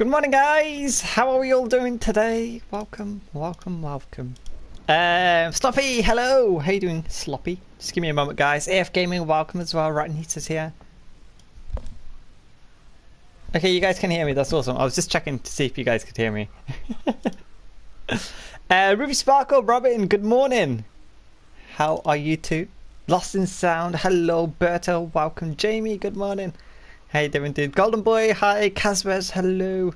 Good morning, guys. How are we all doing today? Welcome, welcome, welcome. Um, Sloppy, hello. How you doing, Sloppy? Just give me a moment, guys. AF Gaming, welcome as well. Rattenheater's here. Okay, you guys can hear me. That's awesome. I was just checking to see if you guys could hear me. uh, Ruby Sparkle, Robin, good morning. How are you two? Lost in Sound, hello. Berto, welcome. Jamie, good morning. You doing, dude? Golden Boy, hi. Casbers, hello.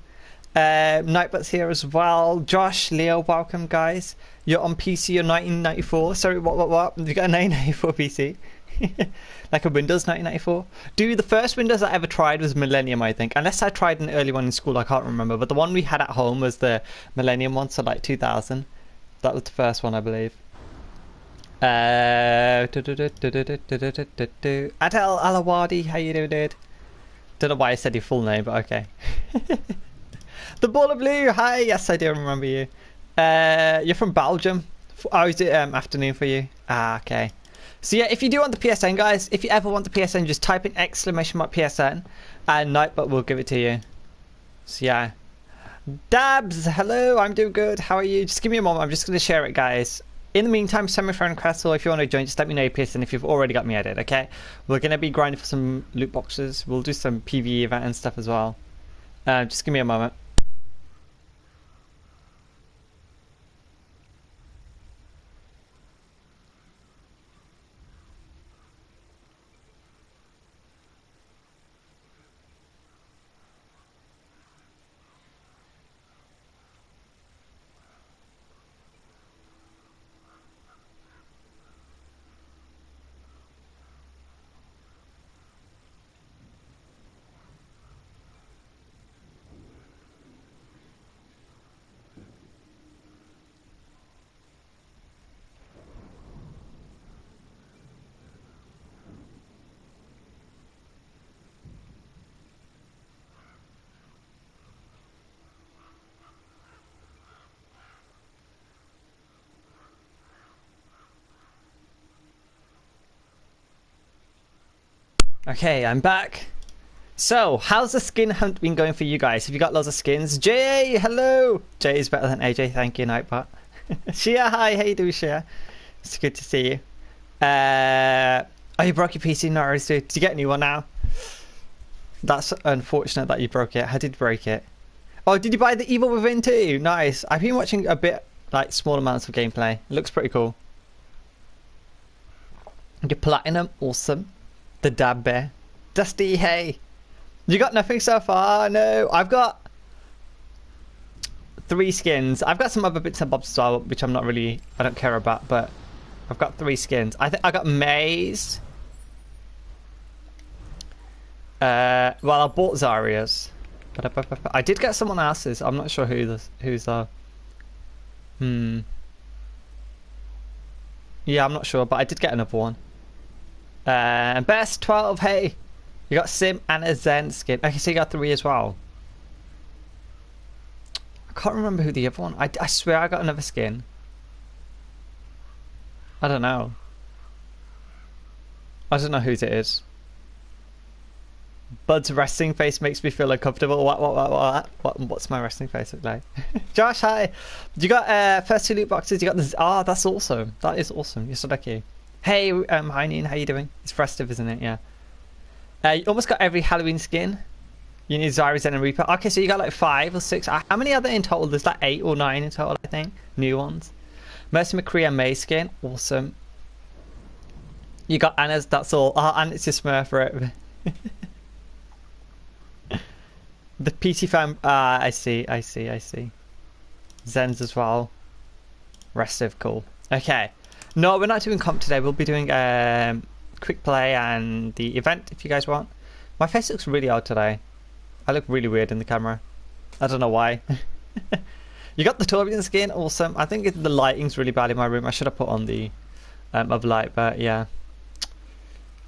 Uh, Nightbot's here as well. Josh, Leo, welcome, guys. You're on PC, you're 1994. Sorry, what, what, what? You got a 1994 PC? like a Windows 1994. Dude, the first Windows I ever tried was Millennium, I think. Unless I tried an early one in school, I can't remember. But the one we had at home was the Millennium one, so like 2000. That was the first one, I believe. Uh, Adel Alawadi, how you doing, dude? Don't know why I said your full name, but okay. the Ball of Blue, hi, yes, I do remember you. Uh, you're from Belgium. Oh, is it um, afternoon for you? Ah, okay. So yeah, if you do want the PSN, guys, if you ever want the PSN, just type in exclamation mark PSN, and Nightbot will give it to you. So yeah. Dabs, hello, I'm doing good. How are you? Just give me a moment. I'm just going to share it, guys. In the meantime, send me a friend request, or if you want to join, just let me know your PSN if you've already got me added, okay? We're going to be grinding for some loot boxes. We'll do some PvE event and stuff as well. Uh, just give me a moment. Okay, I'm back. So, how's the skin hunt been going for you guys? Have you got lots of skins? Jay, hello! Jay is better than AJ, thank you, Nightbot. Shia, hi, how you doing, Shia? It's good to see you. Uh, oh, you broke your PC? No worries, dude. Did you get a new one now? That's unfortunate that you broke it. I did break it. Oh, did you buy the Evil Within too? Nice. I've been watching a bit, like, small amounts of gameplay. It looks pretty cool. Your platinum, awesome. The dab bear. Dusty, hey. You got nothing so far? No. I've got three skins. I've got some other bits and bobs as well, which I'm not really, I don't care about, but I've got three skins. I think I got Mei's. Uh, well, I bought Zarya's. I did get someone else's. I'm not sure who this, who's uh. Hmm. Yeah, I'm not sure, but I did get another one. Uh, best 12, hey. You got Sim and a Zen skin. Okay, so you got three as well. I can't remember who the other one. I, I swear I got another skin. I don't know. I don't know whose it is. Bud's resting face makes me feel uncomfortable. What, what, what, what, what what's my resting face look like? Josh, hi. You got uh, first two loot boxes. You got this. Ah, oh, that's awesome. That is awesome. You're so lucky. Hey, um, hi Neen, how you doing? It's festive, isn't it? Yeah. Uh, you almost got every Halloween skin. You need Zarya, and Reaper. Okay, so you got like five or six. Uh, how many are there in total? There's like eight or nine in total, I think. New ones. Mercy McCree and Mei skin. Awesome. You got Ana's, that's all. Oh, and it's your smurf it. the PC fan. Ah, I see, I see, I see. Zen's as well. Restive, cool. Okay. No, we're not doing comp today. We'll be doing um, quick play and the event if you guys want. My face looks really odd today. I look really weird in the camera. I don't know why. you got the Torbjorn skin, awesome. I think the lighting's really bad in my room. I should have put on the um, light, but yeah.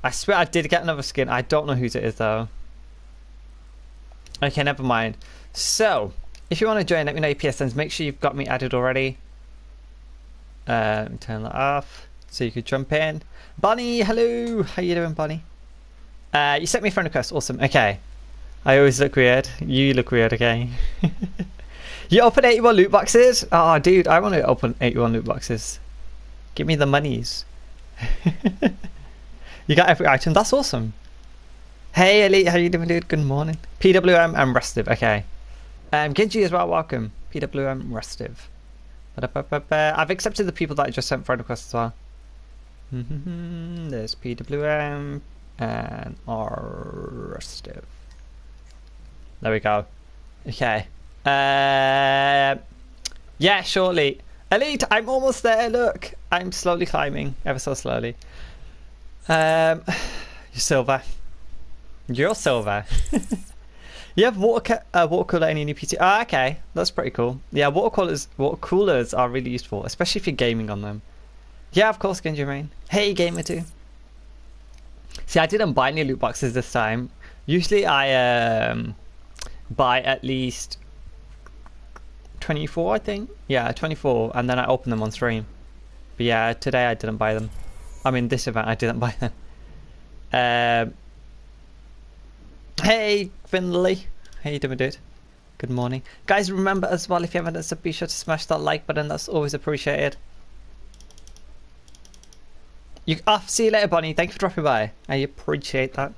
I swear I did get another skin. I don't know whose it is though. Okay, never mind. So, if you want to join, let me know your PSNs. Make sure you've got me added already. Um, turn that off so you could jump in. Bunny, hello. How you doing, Bunny? Uh, you sent me a friend request. Awesome. Okay. I always look weird. You look weird, okay? you open 81 loot boxes? Oh, dude, I want to open 81 loot boxes. Give me the monies. you got every item. That's awesome. Hey, Elite, how you doing, dude? Good morning. PWM and Restive. Okay. Um, Genji as well. Welcome. PWM Restive. I've accepted the people that I just sent friend requests as well. There's PWM and Restive. There we go. Okay. Uh, yeah, shortly. Elite, I'm almost there. Look, I'm slowly climbing, ever so slowly. Um, you're silver. You're silver. you have water, uh, water cooler in your PC. Ah, okay, that's pretty cool. Yeah, water coolers, water coolers are really useful, especially if you're gaming on them. Yeah, of course, Genji Rain. Hey, gamer too. See, I didn't buy any loot boxes this time. Usually, I um, buy at least 24, I think. Yeah, 24, and then I open them on stream. But yeah, today I didn't buy them. I mean, this event I didn't buy them. Um, Hey, Finley. How you doing, dude? Good morning. Guys, remember as well, if you haven't done so, be sure to smash that like button. That's always appreciated. You, oh, see you later, Bonnie. Thank you for dropping by. I appreciate that.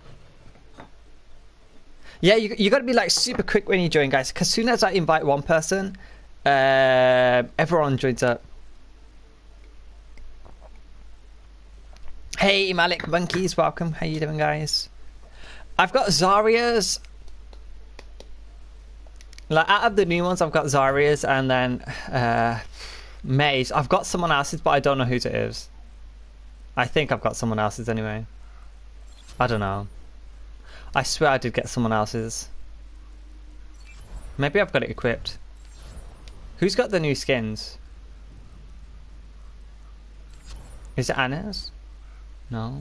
Yeah, you, you got to be like super quick when you join, guys. Because soon as I invite one person, uh, everyone joins up. Hey, Malik Monkeys, welcome. How you doing, guys? I've got Zarya's. Like out of the new ones, I've got Zarya's and then uh, Mei's. I've got someone else's, but I don't know whose it is. I think I've got someone else's anyway. I don't know. I swear I did get someone else's. Maybe I've got it equipped. Who's got the new skins? Is it Ana's? No.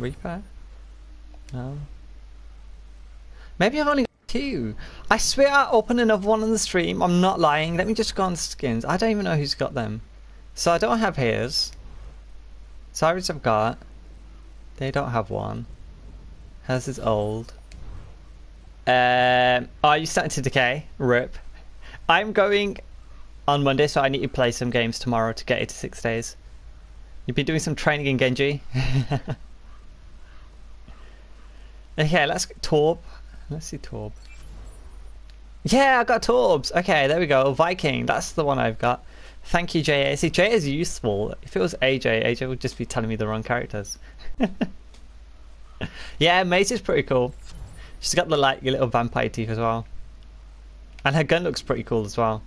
Reaper? No. Maybe I've only got two. I swear I opened another one on the stream. I'm not lying. Let me just go on skins. I don't even know who's got them. So I don't have his. Cyrus I've got. They don't have one. Hers is old. Um, are you starting to decay? Rip. I'm going on Monday, so I need to play some games tomorrow to get it to six days. You've been doing some training in Genji. Okay, let's Torb. Let's see Torb. Yeah, I got Torbs. Okay, there we go. Viking. That's the one I've got. Thank you, JA. See, JA is useful. If it was AJ, AJ would just be telling me the wrong characters. yeah, Mei's is pretty cool. She's got the like little vampire teeth as well. And her gun looks pretty cool as well.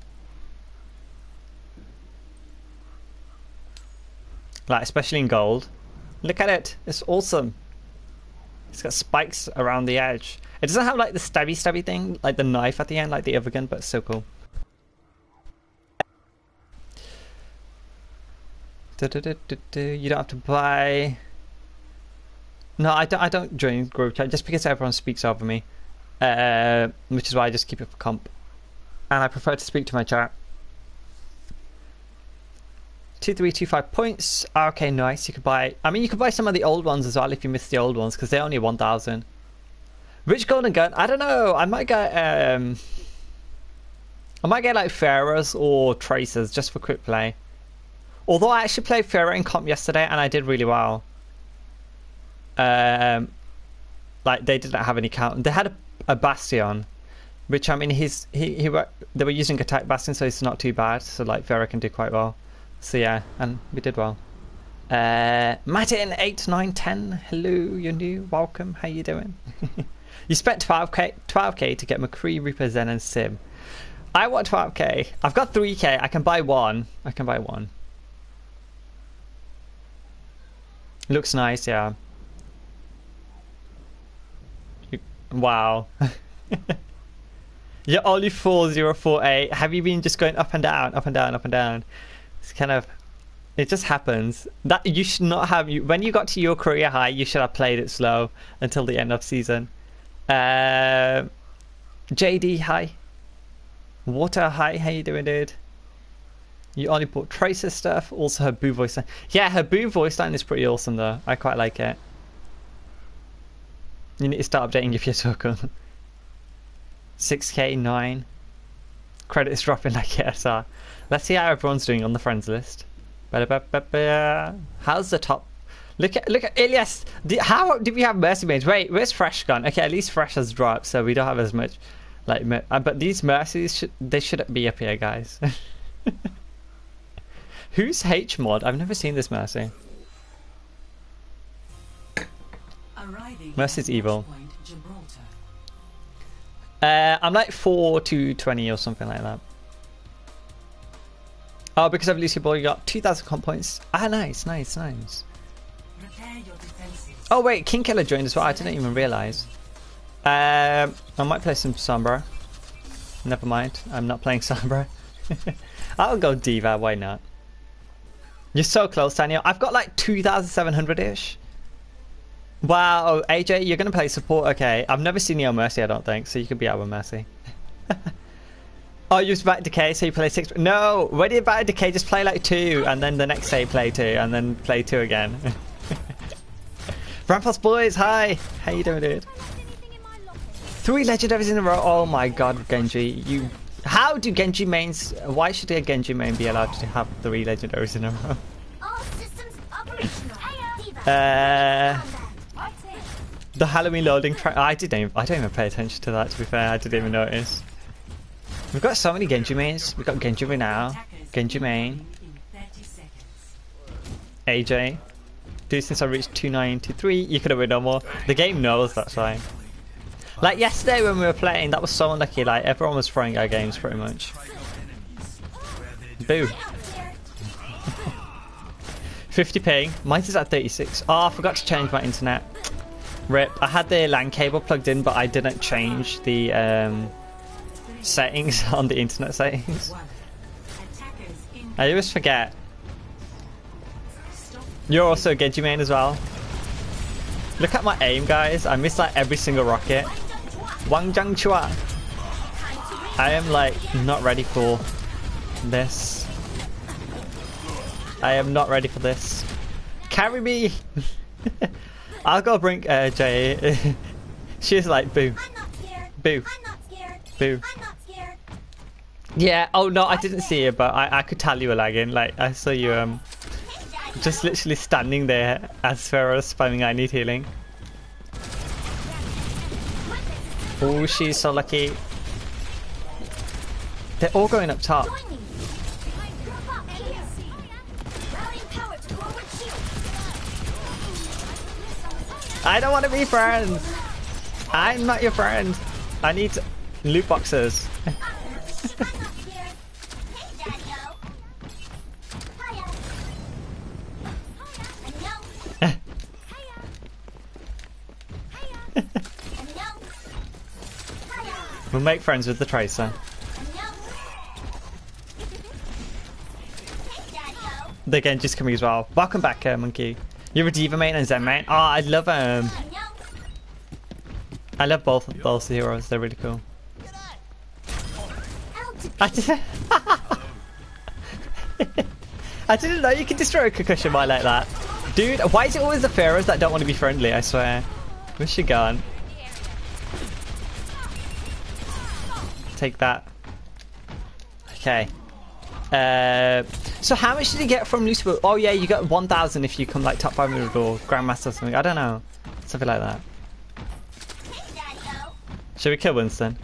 Like, especially in gold. Look at it. It's awesome. It's got spikes around the edge. It doesn't have like the stabby stabby thing, like the knife at the end, like the other gun, but it's so cool. You don't have to buy. No, I don't. I don't join group chat just because everyone speaks over me, uh, which is why I just keep it for comp, and I prefer to speak to my chat. Two three two five points. Okay, nice. You could buy. I mean, you could buy some of the old ones as well if you miss the old ones because they're only one thousand. Rich golden gun? I don't know. I might get. Um, I might get like Pharahs or Tracers just for quick play. Although I actually played Pharah in comp yesterday and I did really well. Um, like they didn't have any count. They had a, a Bastion, which I mean he's he he they were using attack Bastion, so it's not too bad. So like Pharah can do quite well. So yeah, and we did well. Uh, Martin eight nine ten. Hello, you're new. Welcome. How you doing? you spent 12k 12k to get McCree, Reaper, Zen, and Sim. I want 12k. I've got 3k. I can buy one. I can buy one. Looks nice, yeah. Wow. You're only 4048. Have you been just going up and down, up and down, up and down? It's kind of it just happens. That you should not have you when you got to your career high you should have played it slow until the end of season. Uh, jd hi. Water hi how you doing dude? You only bought tracer stuff also her boo voice line. Yeah her boo voice line is pretty awesome though. I quite like it. You need to start updating if you're token. 6k, 9. Credits dropping like KSR. Let's see how everyone's doing on the friends list. How's the top? Look at look at Ilias. Did, how did we have mercy mains? Wait, where's fresh gone? Okay, at least fresh has dropped, so we don't have as much. Like, uh, but these mercies should they shouldn't be up here, guys. Who's H mod? I've never seen this mercy. Mercy's evil. Uh, I'm like 4 to 20 or something like that. Oh, because I've Lucy Ball, you got 2,000 comp points. Ah, nice, nice, nice. Oh, wait, King Killer joined as well. I didn't even realise. Um, I might play some Sombra. Never mind, I'm not playing Sombra. I'll go D.Va, why not? You're so close, Daniel. I've got like 2,700-ish. Wow, AJ, you're going to play support. Okay, I've never seen you on Mercy, I don't think, so you could be our Mercy. oh, you use Back Decay, so you play six. No, when you Back Decay, just play like two, and then the next day play two, and then play two again. Ramparts boys, hi! How you doing, dude? Three legendaries in a row. Oh my god, Genji. You. How do Genji mains. Why should a Genji main be allowed to have three legendaries in a row? uh. The Halloween loading track. I didn't. Even, I don't even pay attention to that. To be fair, I didn't even notice. We've got so many Genji mains. We've got Genji now, Genji main, AJ. Dude, since I reached 293, you could have been no more. The game knows that's why. Like yesterday when we were playing, that was so unlucky. Like everyone was throwing our games pretty much. Boo. 50p. Mine is at 36. Oh, I forgot to change my internet. Rip. I had the LAN cable plugged in, but I didn't change the um, settings on the internet settings. I always forget. You're also main as well. Look at my aim, guys. I miss like every single rocket. Wang Zhang Chua. I am like not ready for this. I am not ready for this. Carry me! I'll go bring uh, Jay. She's like, boo. Boo. Boo. Yeah, oh no, I didn't see you, but I, I could tell you were lagging. Like, I saw you um, just literally standing there as Pharah spamming I need healing. Oh, she's so lucky. They're all going up top. I don't want to be friends. I'm not your friend. I need loot boxes. we'll make friends with the Tracer. The just coming as well. Welcome back, uh, Monkey. You're a D.Va main and Zen main? Oh, I love um I love both those heroes, they're really cool. I, did I didn't know you could destroy a concussion by like that. Dude, why is it always the Pharahs that don't want to be friendly, I swear. Where's she gone? Take that. Okay. Uh, so how much did you get from Lucifer? Oh yeah, you got 1,000 if you come like top 500 or Grandmaster or something. I don't know. Something like that. Should we kill Winston?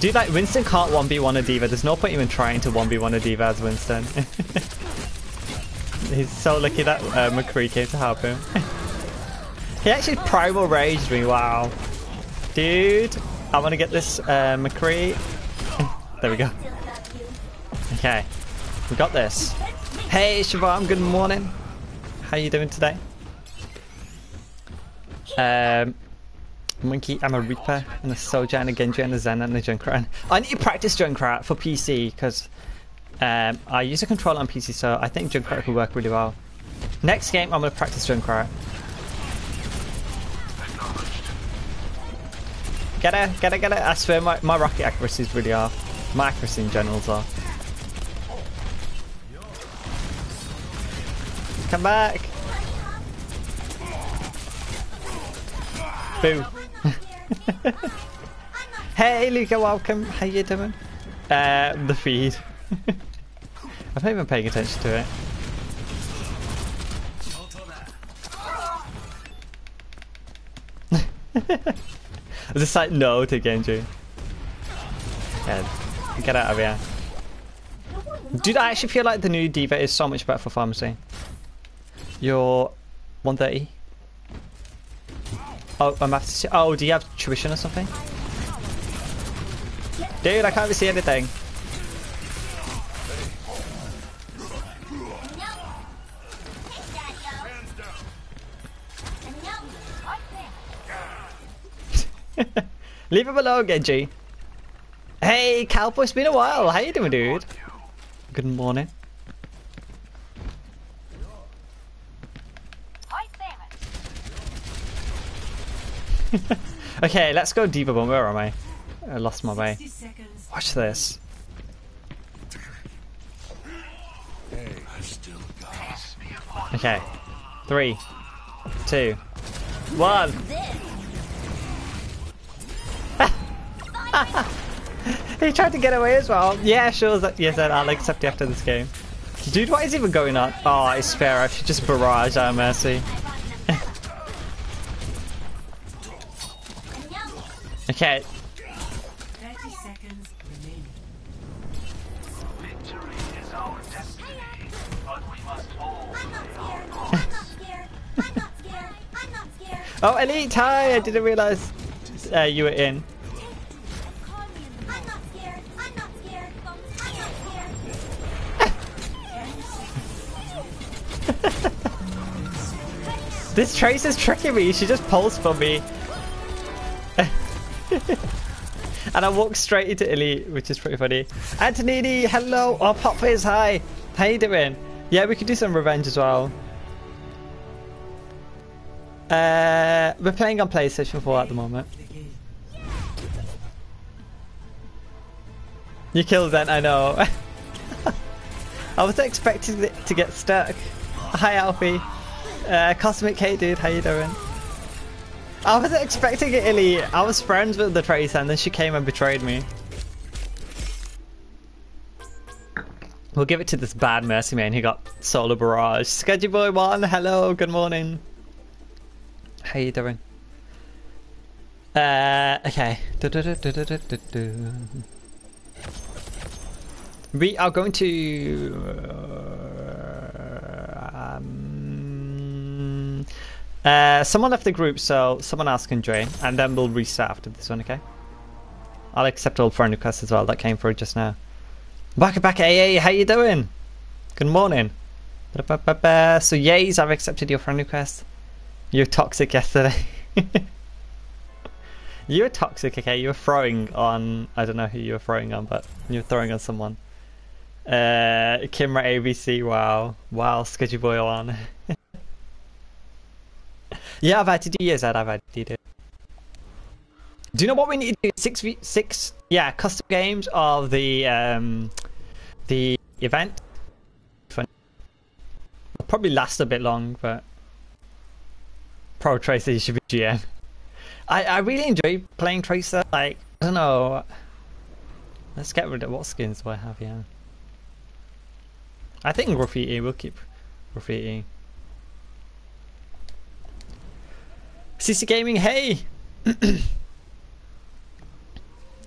Dude, like, Winston can't 1v1 a D.Va. There's no point even trying to 1v1 a D.Va as Winston. He's so lucky that uh, McCree came to help him. he actually primal raged me, wow. Dude, I want to get this uh, McCree. there we go. Okay, we got this. Hey Siobhan, good morning. How are you doing today? Um, Monkey, I'm a Reaper, and a Soldier, and a Genji, and a Zen, and a Junkrat. I need to practice Junkrat for PC, because um, I use a controller on PC, so I think Junkrat could work really well. Next game, I'm going to practice Junkrat. Get it, get it, get it. I swear my, my rocket accuracy is really off. My accuracy in general is off. Come back! Boo hey, Luca, welcome. How you doing? Uh, the feed. I'm not even paying attention to it. I just like no to Genji. Yeah, get out of here. Dude, I actually feel like the new D.Va is so much better for Pharmercy. You're 130. Oh, I'm after. Oh, do you have tuition or something? Dude, I can't see anything. Leave him alone, Genji. Hey, Cowboy, it's been a while. How you doing, dude? Good morning. okay, let's go D.Va bomb. Where am I? I lost my way. Watch this. Okay. Three, two, one. he tried to get away as well. Yeah, sure. Yes, I'll accept you after this game. Dude, what is even going on? Oh, it's fair. I should just barrage our mercy. Okay. oh, Elite, hi! I didn't realize uh, you were in. This Trace is tricking me. She just pulls for me. And I walk straight into Elite, which is pretty funny. Antonini, hello. Oh, Popfizz, hi. How you doing? Yeah, we could do some revenge as well. Uh, we're playing on PlayStation 4 at the moment. You killed that, I know. I was expecting to get stuck. Hi, Alfie. Uh, Cosmic K, dude, how you doing? I wasn't expecting it, Illy. I was friends with the Tracer and then she came and betrayed me. We'll give it to this bad Mercy man who got Solar Barrage. Sketchy Boy 1, hello, good morning. How you doing? Uh, okay. Du -du -du we are going to... Uh, um, uh, someone left the group, so someone else can join, and then we'll reset after this one, okay? I'll accept all friend requests as well that came through just now. Back back AA, how you doing? Good morning. So yays, I've accepted your friend request. You're toxic yesterday. you were toxic, okay? You were throwing on, I don't know who you were throwing on, but you were throwing on someone. Uh, Kimra ABC, wow. Wow, Sketchy Boy on. yeah, I've had to do yes, I've had to do Do you know what we need to do? Six, v six, yeah, custom games of the um, the event. It'll probably last a bit long, but Pro Tracer should be GM. I I really enjoy playing Tracer. Like I don't know. Let's get rid of what skins do I have Yeah. I think graffiti will keep graffiti. CC Gaming, hey!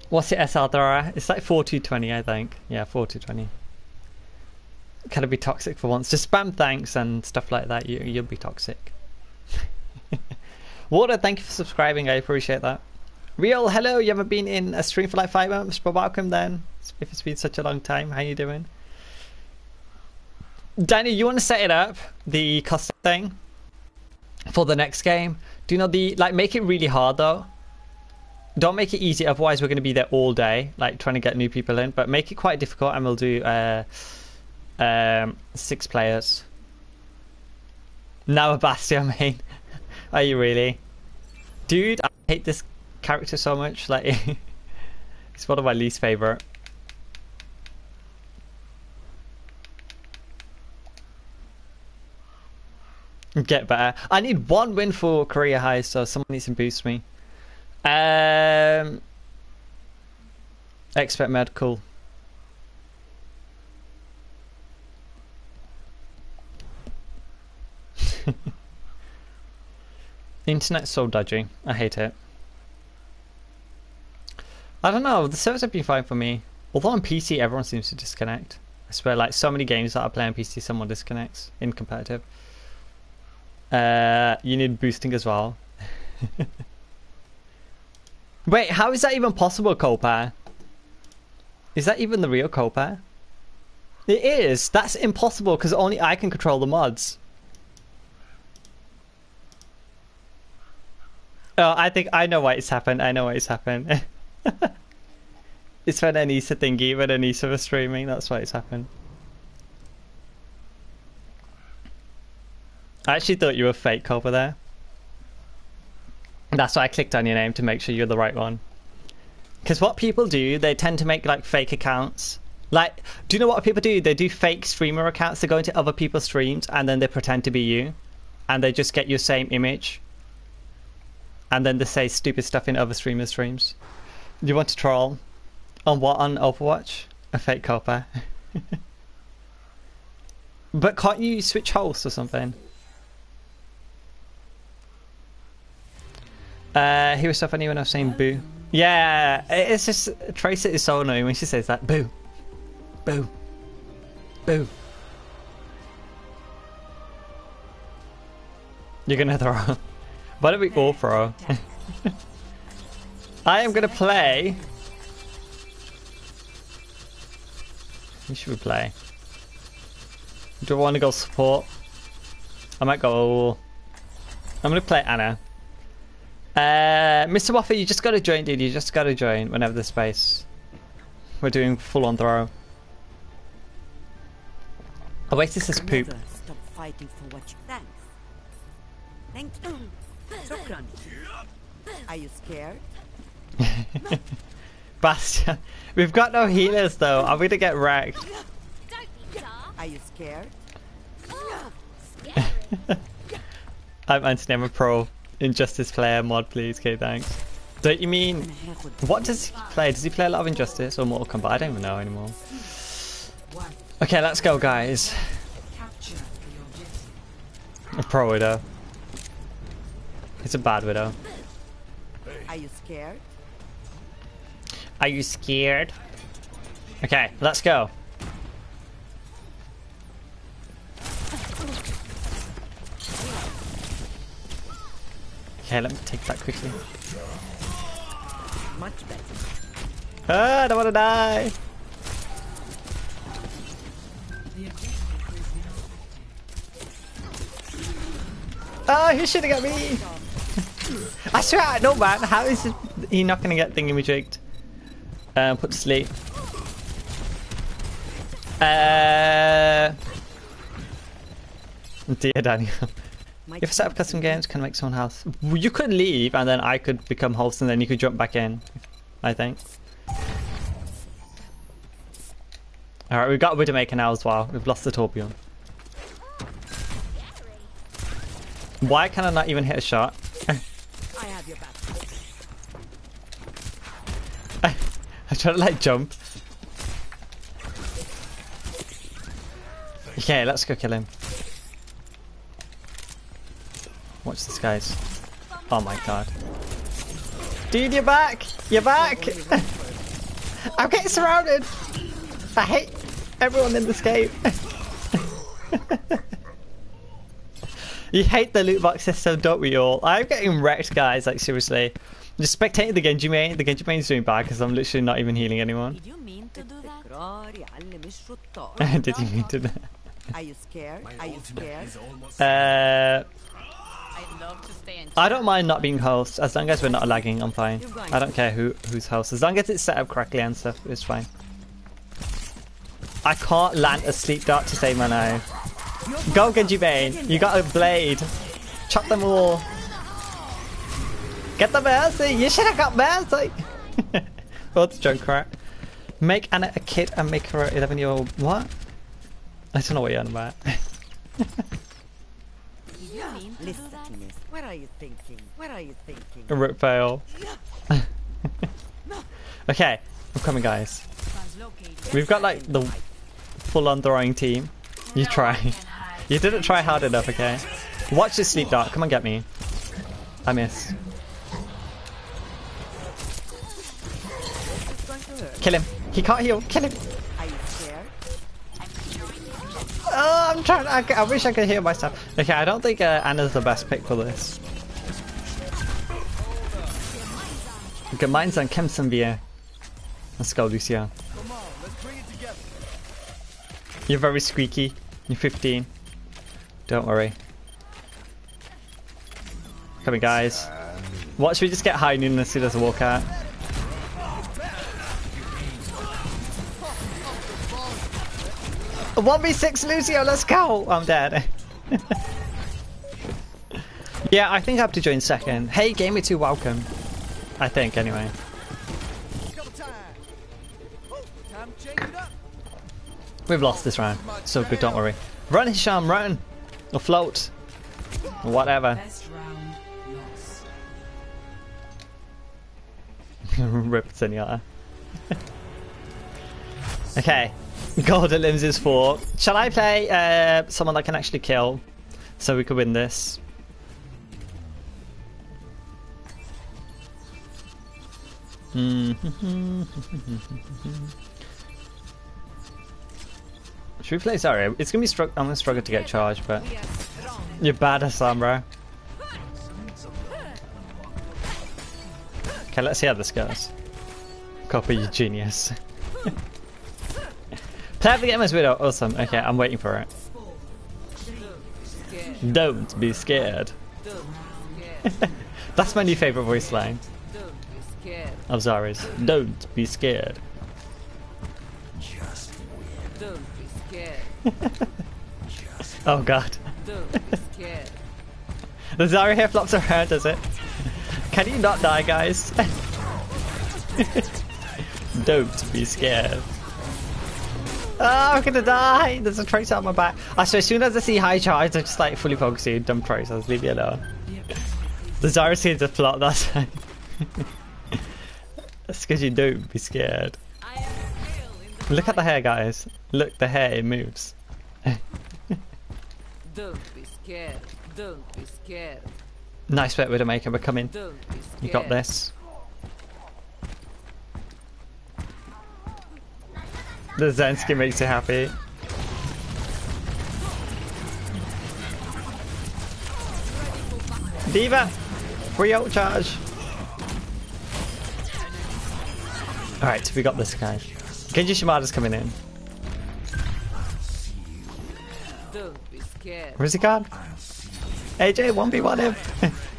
What's the SR It's like 4220, I think. Yeah, 4220. Can it be toxic for once? Just spam thanks and stuff like that. You, you'll be toxic. Water, thank you for subscribing. I appreciate that. Real, hello. You haven't been in a stream for like five months, but welcome then. If it's been such a long time, how you doing? Danny, you want to set it up the custom thing for the next game? Do you know the like make it really hard though? Don't make it easy, otherwise we're going to be there all day, like trying to get new people in. But make it quite difficult, and we'll do uh, um, six players. Now a Bastion main. Are you really? Dude, I hate this character so much. Like, it's one of my least favorite. Get better. I need one win for career high, so someone needs to boost me. Um, expert medical. the internet's so dodgy. I hate it. I don't know. The servers have been fine for me. Although on PC, everyone seems to disconnect. I swear, like so many games that I play on PC, someone disconnects in competitive. Uh, you need boosting as well. Wait, how is that even possible, Copa? Is that even the real Copa? It is. That's impossible because only I can control the mods. Oh, I think I know why it's happened. I know why it's happened. it's when Anissa thingy, when Anissa was streaming. That's why it's happened. I actually thought you were fake over there. That's why I clicked on your name to make sure you're the right one. Because what people do, they tend to make like fake accounts. Like, do you know what people do? They do fake streamer accounts. They go into other people's streams and then they pretend to be you. And they just get your same image. And then they say stupid stuff in other streamers' streams. You want to troll? On what? On Overwatch? A fake copper. Eh? but can't you switch hosts or something? Uh, he was so funny when I was saying boo. Yeah, it's just Tracer is so annoying when she says that. Boo, boo, boo. You're gonna throw. Why don't we all throw? I am gonna play. Who should we play? Do I want to go support? I might go. I'm gonna play Ana. Uh, Mr. Waffle, you just gotta join, dude. You just gotta join whenever there's space. We're doing full on throw. Oasis is poop. Never stop fighting for what you thanks. Thank you. Shukran. Are you scared? Bastion. We've got no healers though. I'm gonna get wrecked. Don't be daft. Are you scared? I'm Anthony, I'm a pro. Injustice player mod, please. Okay, thanks. Don't you mean... What does he play? Does he play a lot of Injustice or Mortal Kombat? I don't even know anymore. Okay, let's go, guys. A pro widow. It's a bad widow. Are you scared? Are you scared? Okay, let's go. Okay, let me take that quickly. Much better. Ah, I don't want to die. Ah, he's shooting at me. I swear, no man. How is he not gonna get thingy jigged? Um, put to sleep. Uh, dear Daniel. If I set up custom games, can make someone else? You could leave and then I could become host and then you could jump back in. I think. Alright, we've got Widowmaker now as well. We've lost the Torbjorn. Why can I not even hit a shot? I have your back. I try to like jump. Okay, let's go kill him. Watch this, guys. Oh my god. Dude, you're back! You're back! I'm getting surrounded! I hate everyone in this game. you hate the loot box system, don't we all? I'm getting wrecked, guys, like seriously. I'm just spectating the Genji main. The Genji main's doing bad because I'm literally not even healing anyone. Did you mean to do that? Did you mean to do that? Are you scared? Are you scared? Uh, I don't mind not being host as long as we're not lagging. I'm fine. I don't care who who's host as long as it's set up correctly and stuff. It's fine. I can't land a sleep dart to save my life. Go Genji Bane. You got a blade. Chop them all. Get the mercy. You should have got mercy. What's Junkrat? Make Ana a kid and make her an 11 year old. What? I don't know what you're on about. What are you thinking? What are you thinking? A rip fail. okay, I'm coming, guys. We've got like the full-on throwing team. You try. You didn't try hard enough, okay? Watch this sleep dart. Come on, get me. I missed. It's going to hurt. Kill him. He can't heal. Kill him. Oh, I'm trying. I, I, wish I could hear myself. Okay, I don't think uh, Ana's the best pick for this. Gemeinsam kämpfen wir. Let's go, Lucia. You're very squeaky. You're 15. Don't worry. Come on, guys. Watch we just get high noon and see us walk out. 1v6 Lucio, let's go! I'm dead. yeah, I think I have to join second. Hey, Gamey 2, welcome. I think, anyway. We've lost this round. So good, don't worry. Run, Hisham, run! Or float. Or whatever. Rip Zenyatta. okay. Golden Limbs is four. Shall I play uh, someone that can actually kill so we could win this? Should we play Zarya? It's gonna be I'm gonna struggle to get charged, but you're bad, Hassan, bro. Okay, let's see how this goes. Copy, you genius. Game as widow. Awesome. Okay, I'm waiting for it. Don't be scared. That's my new favorite voice line Zarya's. Don't be scared. Just Don't be scared. Oh god. Don't be scared. The Zarya hair flops around, does it? Can you not die, guys? Don't be scared. Oh, I'm gonna die! There's a tracer on my back. I swear, as soon as I see high charge, I just like fully focus you. Dumb tracers, leave me alone. The Zarya seems to plot that's That's because you don't be scared. I am real in the Look at the hair, guys. Look, the hair, it moves. Don't be scared. Don't be scared. Nice bet, Widowmaker, we're coming. Don't be. You got this. The Zensky makes you happy. D.Va! Free out charge! Alright, we got this guy. Genji Shimada's coming in. Don't be scared. Where's he gone? AJ, 1v1 him!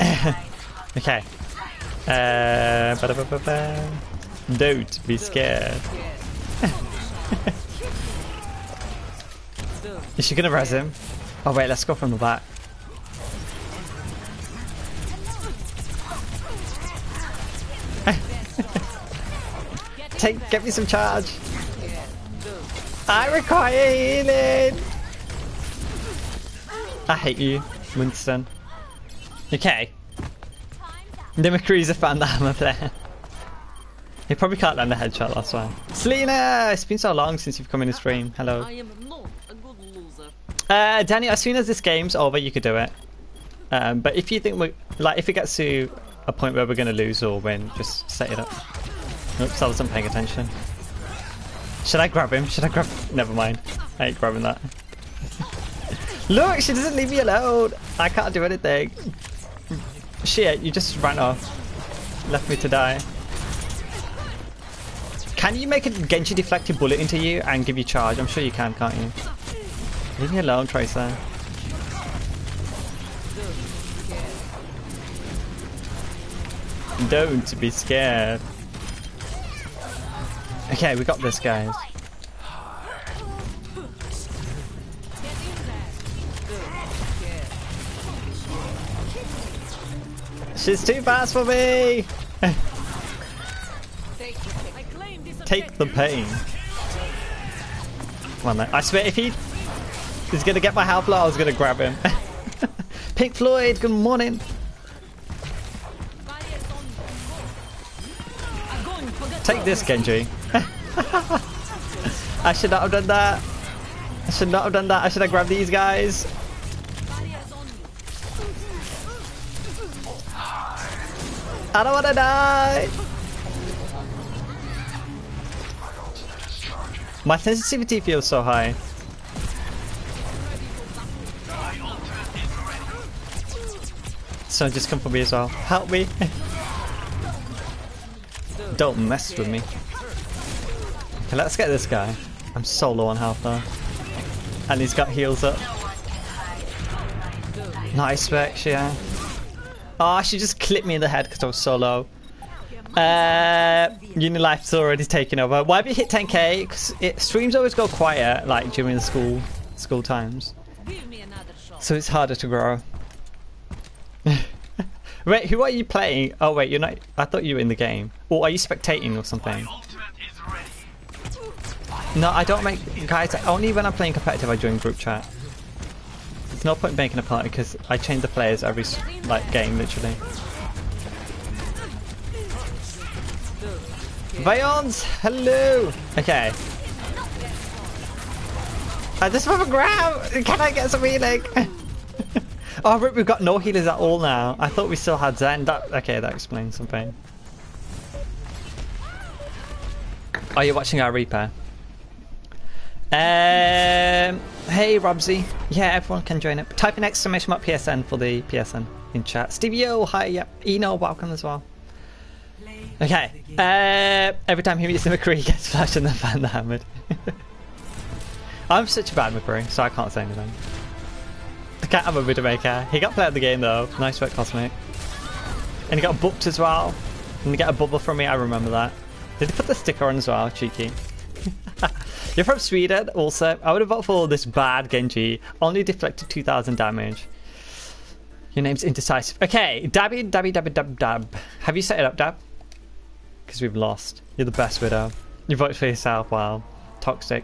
okay. Uh, ba-da-ba-ba-ba. Don't be scared. Is she gonna res him? Oh wait, let's go from the back. Take, get me some charge. I require healing. I hate you, Winston. Okay. McCree's a fan that I'm a player. He probably can't land a headshot, that's why. Selena! It's been so long since you've come in the stream. Hello. I am not a good loser. Uh, Danny, as soon as this game's over, you could do it. Um, but if you think we like, if it gets to a point where we're gonna lose or win, just set it up. Oops, I wasn't paying attention. Should I grab him? Should I grab? Never mind. I ain't grabbing that. Look, she doesn't leave me alone. I can't do anything. Shit, you just ran off. Left me to die. Can you make a Genji deflected bullet into you and give you charge? I'm sure you can, can't you? Leave me alone, Tracer. Don't be scared. Okay, we got this, guys. She's too fast for me! Take the pain. Come on. I swear, if he He's gonna get my half. I was gonna grab him. Pink Floyd, good morning. Take this, Genji. I should not have done that. I should not have done that. I should have grabbed these guys. I don't want to die. My sensitivity feels so high. So just come for me as well. Help me. Don't mess with me. Okay, let's get this guy. I'm so low on health though. And he's got heals up. Nice Vex, yeah. Oh, she just clipped me in the head because I was so low. Uh, Unilife's already taken over. Why have you hit 10k? Because it, streams always go quiet, like during the school school times. So it's harder to grow. wait, who are you playing? Oh wait, you're not. I thought you were in the game. Or are you spectating or something? No, I don't make guys. Only when I'm playing competitive, I join group chat. There's no point making a party because I change the players every like game, literally. Vions, hello. Okay. I just want to grab. Can I get some healing? oh, rip, we've got no healers at all now. I thought we still had Zen. That okay? That explains something. Are you watching our repair? Um, hey Robsy. Yeah, everyone can join up. Type an exclamation mark PSN for the PSN in chat. Stevie O, hi, yep. Eno, welcome as well. Okay. Uh, every time he meets the McCree, he gets flashed and then fan the hammered. I'm such a bad McCree, so I can't say anything. I can't have a Widowmaker. He got play of the game though. Nice work, Cosmic. And he got booked as well. And he got a bubble from me, I remember that. Did he put the sticker on as well? Cheeky. You're from Sweden, also. I would have voted for this bad Genji. Only deflected 2,000 damage. Your name's indecisive. Okay, Dabby, Dabby, Dabby, Dab, Dab. Have you set it up, Dab? Because we've lost. You're the best widow. You vote for yourself. Wow. Toxic.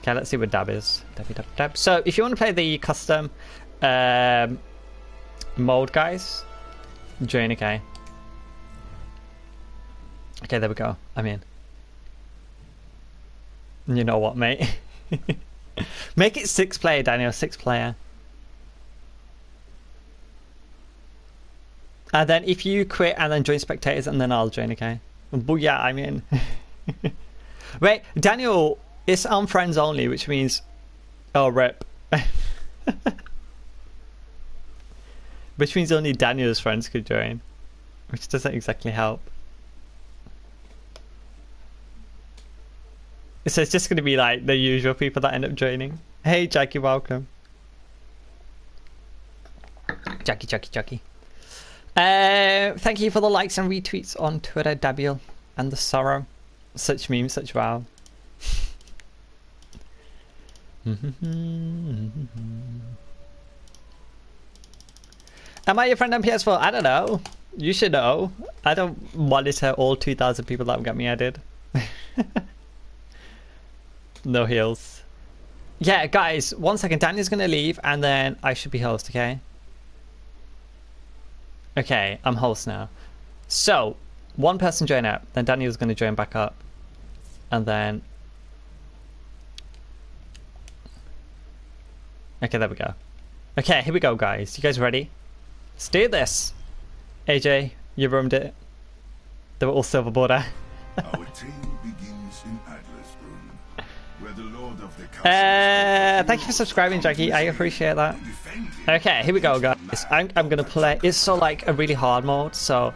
Okay, let's see what Dab is. Dabby, Dab, Dab. So, if you want to play the custom um, mode, guys, join, okay. Okay, there we go. I'm in. You know what, mate? Make it six player, Daniel. Six player. And then if you quit and then join spectators, and then I'll join, okay? But yeah, I'm in. Wait, Daniel, it's on friends only, which means. Oh, rep. which means only Daniel's friends could join, which doesn't exactly help. So it's just going to be like the usual people that end up joining. Hey, Jackie, welcome. Jackie, Jackie, Jackie. Uh, thank you for the likes and retweets on Twitter, Dabiel, and the sorrow. Such memes, such wow. Am I your friend on PS4? I don't know. You should know. I don't monitor all 2,000 people that got me added. no heals. Yeah, guys, one second. Danny's gonna leave, and then I should be host, okay? Okay, I'm host now. So, one person join out, then Daniel's gonna join back up, and then. Okay, there we go. Okay, here we go, guys. You guys ready? Let's do this. AJ, you roomed it. They were all silver border. Our tale begins in Adlersbrunn, where the lord of the castle Uh, thank you for subscribing, Jackie. I appreciate that. Okay, here we go, guys. I'm, I'm gonna play. It's so like a really hard mode, so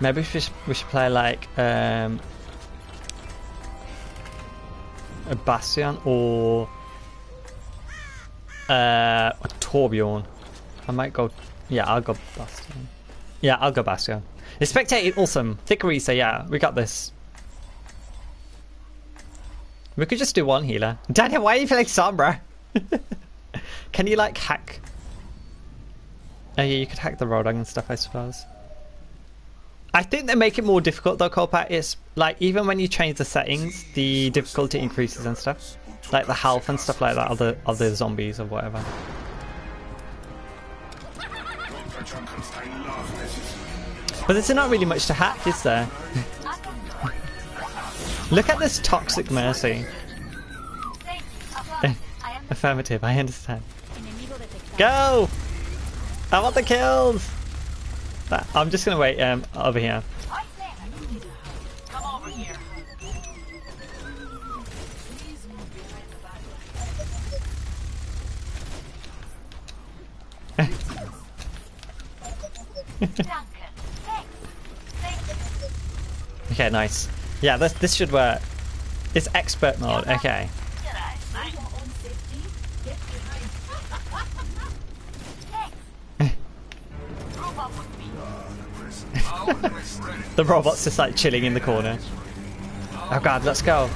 maybe we should, we should play like um, a Bastion or uh, a Torbjorn. I might go. Yeah, I'll go Bastion. Yeah, I'll go Bastion. The spectating, awesome. Thickery, so yeah, we got this. We could just do one healer. Daniel, why are you playing Sombra? Can you like hack? Oh yeah, you could hack the Rodang and stuff, I suppose. I think they make it more difficult though, Colpat. It's like even when you change the settings, the difficulty increases and stuff. like the health and stuff like that of the of the zombies or whatever. But there's not really much to hack, is there? Look at this toxic mercy. Affirmative, I understand. Go! I want the kills! I'm just gonna wait um, over here. Over here. Duncan, thanks. Thanks. Okay, nice. Yeah, this this should work. It's expert mode. Okay. The robot's just like chilling in the corner. Oh god, let's go.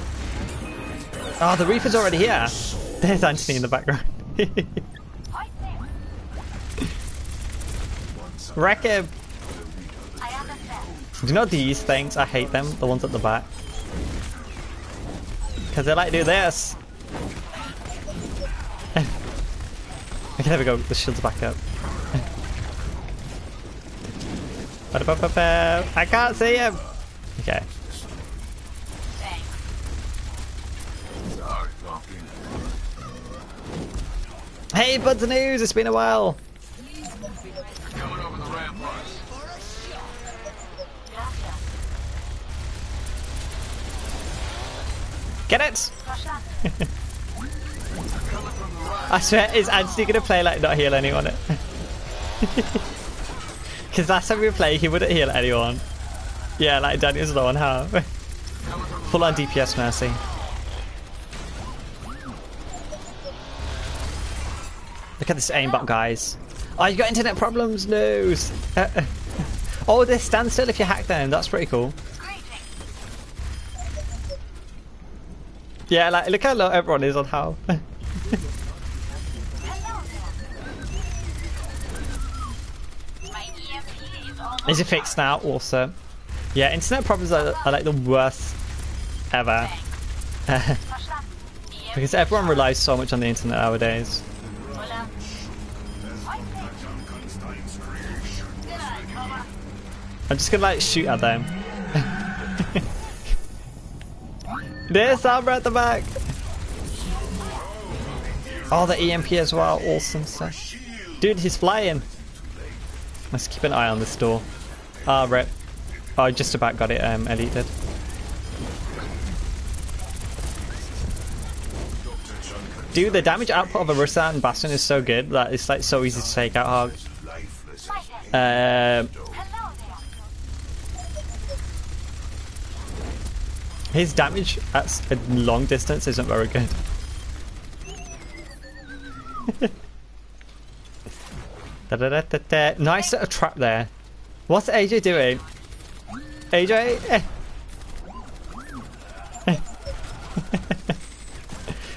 Oh, the Reaper's already here. There's Anthony in the background. Wreck him! Do you know these things? I hate them, the ones at the back. Because they like do this. okay, there we go. The shield's back up. I can't see him! Okay. Hey, Buds News! It's been a while! Get it! I swear, is Anthony gonna play like not heal anyone? Because last time we played, he wouldn't heal anyone. Yeah, like Daniel's low on half. Full on DPS mercy. Look at this aimbot, guys. Oh, you got internet problems? No. Oh, they stand still if you hack them. That's pretty cool. Yeah, like look how low everyone is on how. My EMP is it fixed now? Awesome. Yeah, internet problems are, are like the worst ever. because everyone relies so much on the internet nowadays. I'm just gonna like shoot at them. There's Albert at the back. Oh, the EMP as well. Awesome stuff. Dude, he's flying. Let's keep an eye on this door. Ah, rip. Oh, I just about got it um, deleted. Dude, the damage output of a Russan and Bastion is so good that it's like so easy to take out Hog. Um, His damage at a long distance isn't very good. Da, da, da, da, da. Nice little trap there. What's AJ doing? AJ? Eh.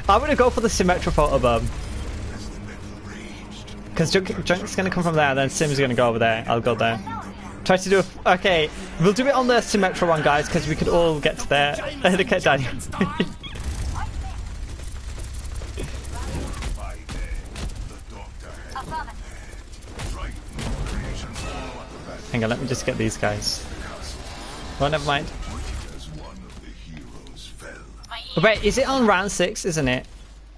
I'm gonna go for the Symmetra photo bomb. Because Junk, Junk's gonna come from there, then Sim's gonna go over there. I'll go there. Try to do. Okay, we'll do it on the Symmetra one, guys, because we could all get to there. Look at Daniel. Hang on, let me just get these guys. Oh, never mind. Oh, wait, is it on round six, isn't it?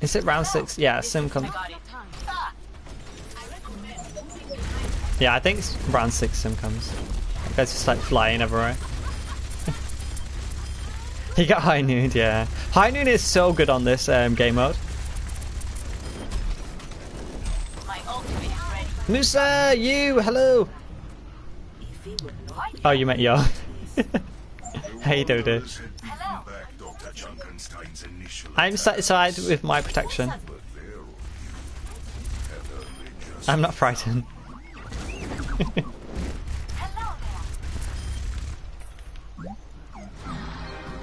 Is it round six? Yeah, Sim comes. got it. Ah, Yeah, I think it's round six Sim comes. Guy's just like flying everywhere. he got High Noon, yeah. High Noon is so good on this um, game mode. Musa, you, hello. Oh, you met Yo. How you doing, I'm satisfied with my protection. I'm not frightened.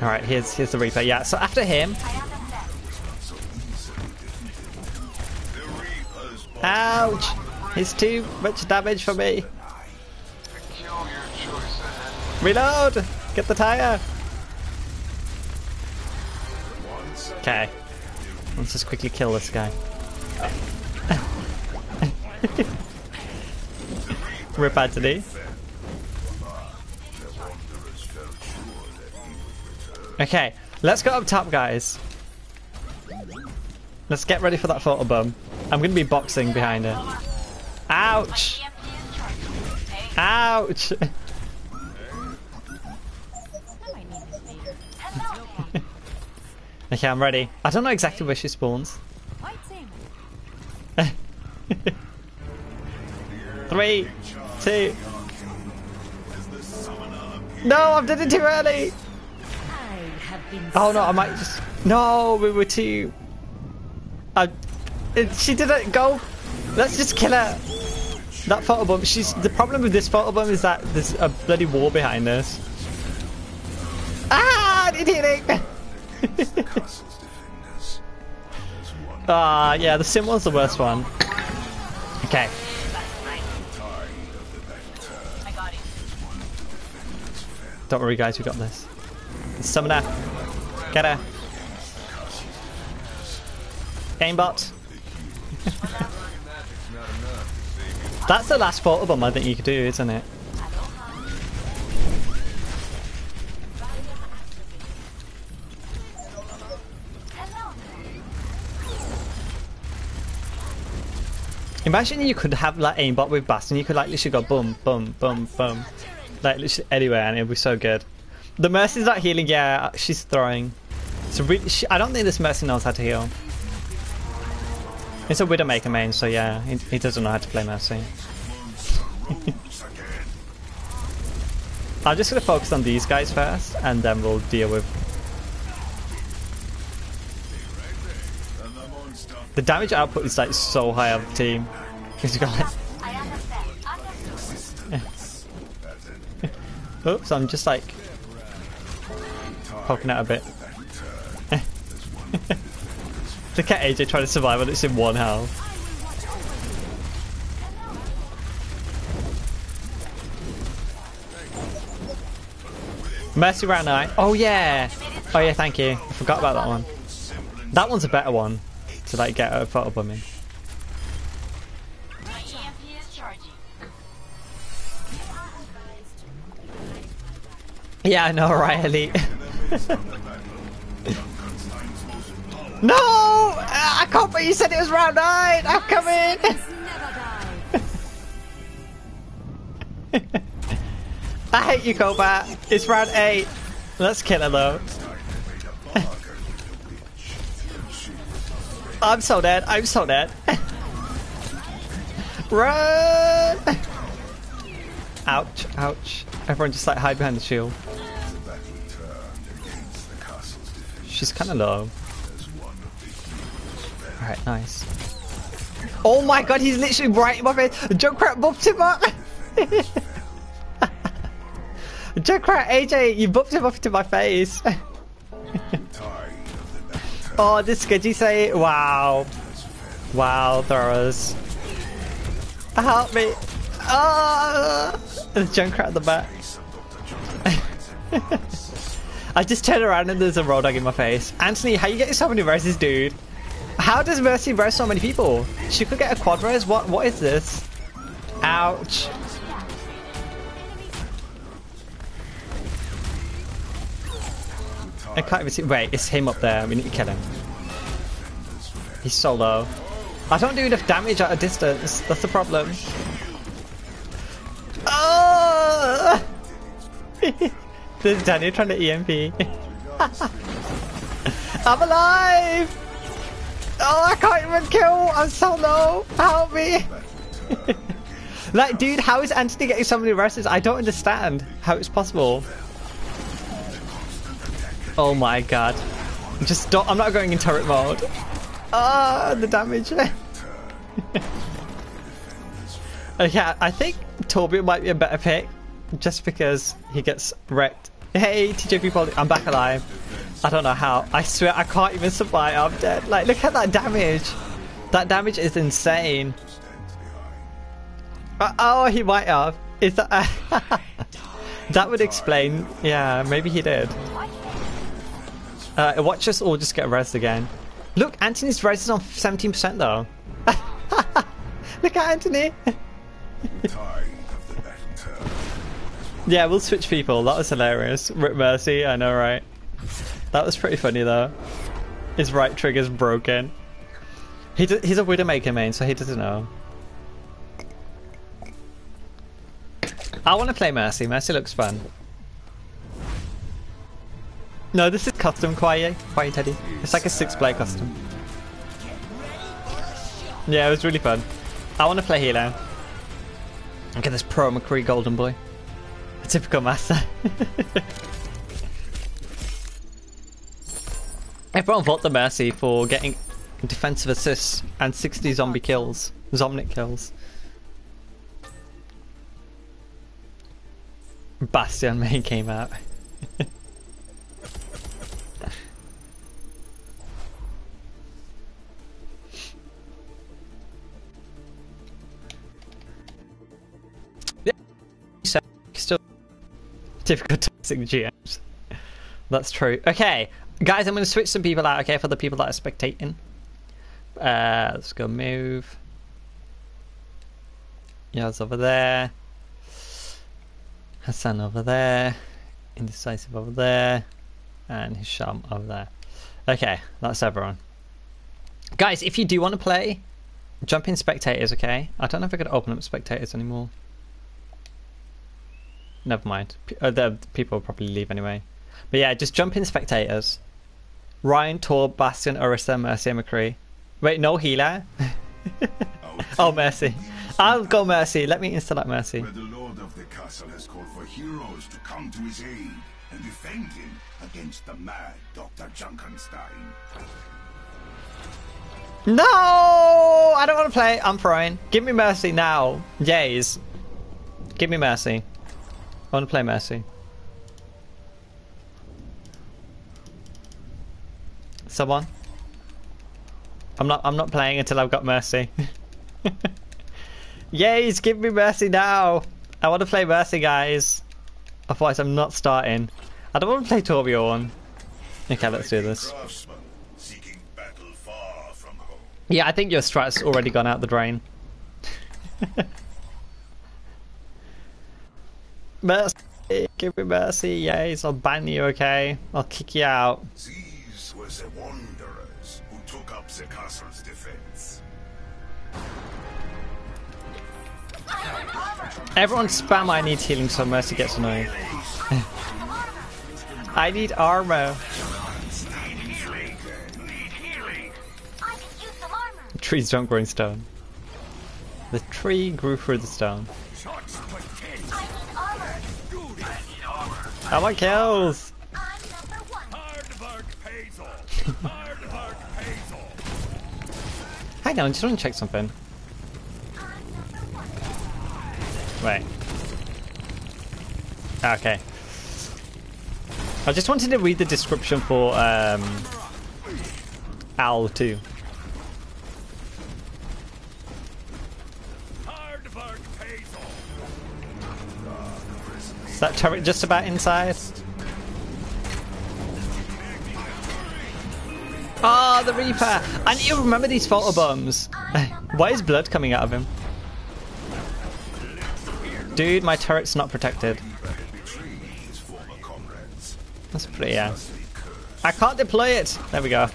Alright, here's here's the Reaper. Yeah, so after him, ouch! He's too much damage for me. Reload! Get the tire! Okay. Let's just quickly kill this guy. Rip Anthony. Okay, let's go up top, guys. Let's get ready for that photo bomb. I'm gonna be boxing behind her. Ouch! EMP is charged. Hey, Ouch! I might need this later. hello. Okay, I'm ready. I don't know exactly where she spawns. Three, two. No, I've done it too early. Oh no, I might just. No, we were too. I. She didn't go. Let's just kill her. That photobomb. She's the problem with this photobomb is that there's a bloody wall behind us. Ah, it. Ah, yeah, the sim was the worst one. Okay. Don't worry, guys, we got this. Summoner. Get her. Gamebot. That's the last portal bomb I think you could do, isn't it? Imagine you could have like aimbot with Bastion, you could like literally go boom, boom, boom, boom. Like literally anywhere and it'd be so good. The Mercy's not healing, yeah, she's throwing. So really, she, I don't think this Mercy knows how to heal. It's a Widowmaker main, so yeah, he, he doesn't know how to play Mercy. I'm just gonna focus on these guys first, and then we'll deal with the damage output is like so high on the team. Got like, oops, I'm just like poking out a bit. Look at AJ trying to survive when it's in one health. Mercy round nine. Oh yeah. Oh yeah, thank you. I forgot about that one. That one's a better one to like get a photo bomb in. My EMP is charging. Yeah, I know, right, Elite? no! I can't believe you said it was round nine! I'm coming! I hate you, Cobalt. It's round eight. Let's kill her though. I'm so dead. I'm so dead. Run! Ouch, ouch. Everyone just like hide behind the shield. She's kind of low. Alright, nice. Oh my god, he's literally right in my face. Junkrat buffed him up. Junkrat, AJ, you buffed him up to my face. oh, this Skidgy say, wow. Wow, throwers. Help me. Ah, the Junkrat at the back. I just turn around and there's a road dog in my face. Anthony, how you getting so many verses, dude? How does Mercy verse so many people? She could get a quad res? What what is this? Ouch. I can't even see wait, it's him up there. We need to kill him. He's so low. I don't do enough damage at a distance. That's the problem. Oh! There's Daniel trying to EMP. I'm alive! Oh, I can't even kill! I'm so low! Help me! like, dude, how is Anthony getting so many verses? I don't understand how it's possible. Oh my god. Just don't- I'm not going in turret mode. Ah, the damage. yeah, I think Torbjorn might be a better pick, just because he gets wrecked. Hey, TJP Poly, I'm back alive. I don't know how. I swear I can't even survive. I'm dead. Like, look at that damage. That damage is insane. Uh, oh, he might have. Is that? that would explain. Yeah, maybe he did. Uh, watch us all just get rest again. Look, Anthony's res is on 17% though. Look at Anthony. Yeah, we'll switch people. That was hilarious. Rip Mercy, I know, right? That was pretty funny though. His right trigger's broken. He he's a Widowmaker main, so he doesn't know. I want to play Mercy. Mercy looks fun. No, this is custom Quiet, Quiet Teddy. It's like a six player custom. Yeah, it was really fun. I want to play Hilo. Look at this pro McCree Golden Boy. A typical master. Everyone vote the Mercy for getting defensive assists and 60 zombie kills. Zomnic kills. Bastion main came out. Typical toxic GMs. That's true. Okay, guys, I'm going to switch some people out. Okay, for the people that are spectating. Uh, let's go move. Yaz over there. Hassan over there. Indecisive over there. And Hisham over there. Okay, that's everyone. Guys, if you do want to play, jump in spectators, okay? I don't know if I could open up spectators anymore. Never mind. P- uh, the people will probably leave anyway. But yeah, just jump in spectators. Ryan, Tor, Bastion, Orisa, Mercy, and McCree. Wait, no healer? oh, Mercy. I'll go Mercy. Let me install that Mercy. Where the lord of the castle has called for heroes to come to his aid and defend him against the mad Dr. Junkenstein. No! I don't want to play. I'm throwing. Give me Mercy now. Yays. Give me Mercy. I want to play Mercy. Someone? I'm not I'm not playing until I've got Mercy. Yays, give me Mercy now! I want to play Mercy, guys. Otherwise I'm not starting. I don't want to play Torbjorn. Okay, let's do this. Craftsman seeking battle far from home. Yeah, I think your strat's already gone out the drain. mercy, give me mercy, yes, I'll ban you, okay? I'll kick you out. These were the wanderers who took up the castle's defense. Everyone spam I need healing so mercy gets annoying. I need armor. Trees don't grow in stone. The tree grew through the stone. I want kills! Hang on, I just want to check something. Wait. Okay. I just wanted to read the description for um, Owl 2. Is that turret just about inside? Ah, the Reaper! I need to remember these photo bombs. Why is blood coming out of him? Dude, my turret's not protected. That's pretty, yeah. I can't deploy it! There we go.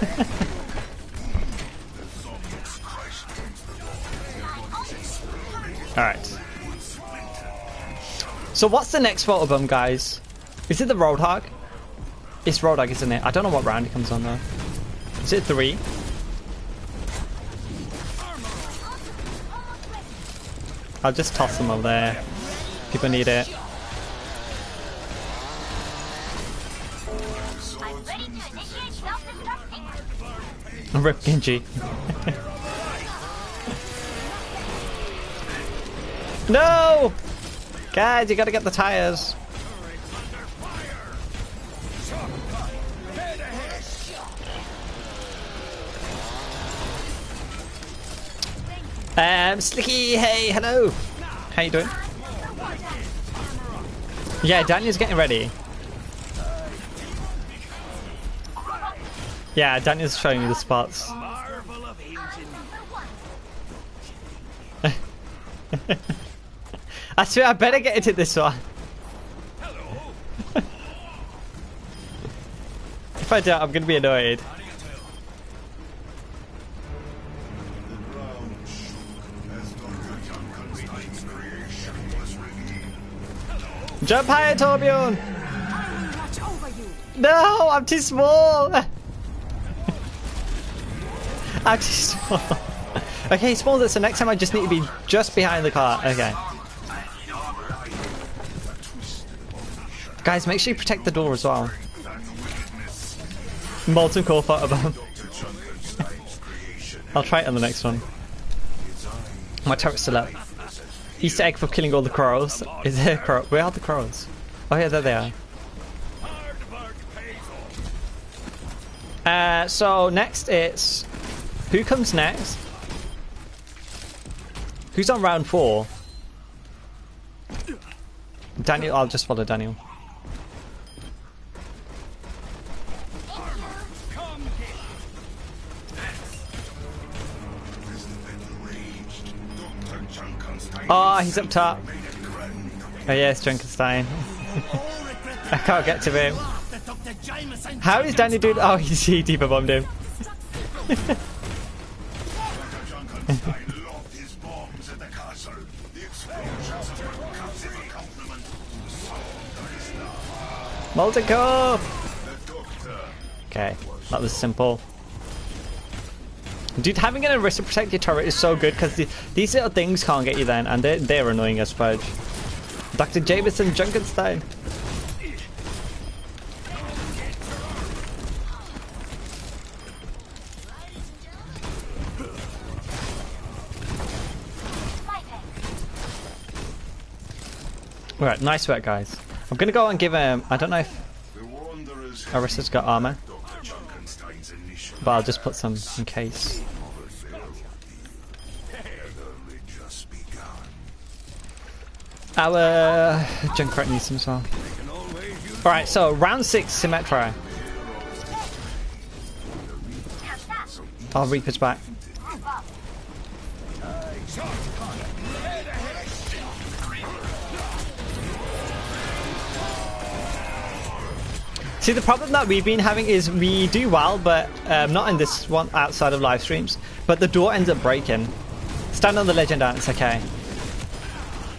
So what's the next photo bomb, guys? Is it the Roadhog? It's Roadhog, isn't it? I don't know what round it comes on though. Is it three? I'll just toss them over there. People need it. Rip Genji. no! Guys, you gotta get the tires. Um, Slicky, hey, hello. How you doing? Yeah, Daniel's getting ready. Yeah, Daniel's showing you the spots. I swear I better get into this one. if I don't, I'm gonna be annoyed. Jump higher, Torbjorn! No, I'm too small! I'm too small. Okay, smaller, so next time I just need to be just behind the car. Okay. Guys, make sure you protect the door as well. Molten core photobomb. I'll try it on the next one. My turret's still up. Easter egg for killing all the crows. Is there a crow? Where are the crows? Oh yeah, there they are. Uh, so next it's who comes next? Who's on round four? Daniel. I'll just follow Daniel. Oh, he's up top. Oh yes, Junkenstein. I can't get to him. How is Danny doing? Oh, he's he deeper bombed him. Doctor Okay, that was simple. Dude, having an Orisa protect your turret is so good because the, these little things can't get you then, and they're, they're annoying as fudge. Dr. Jameson Junkenstein. Right, nice work, guys. I'm gonna go and give him. I don't know if Orisa's got armor, Dr. Junkenstein's initial but I'll just put some in case. Our uh, Junkrat needs some well. Alright, so round six, Symmetra. Oh, Reaper's back. See, the problem that we've been having is we do well, but um, not in this one outside of live streams. But the door ends up breaking. Stand on the legend dance, okay.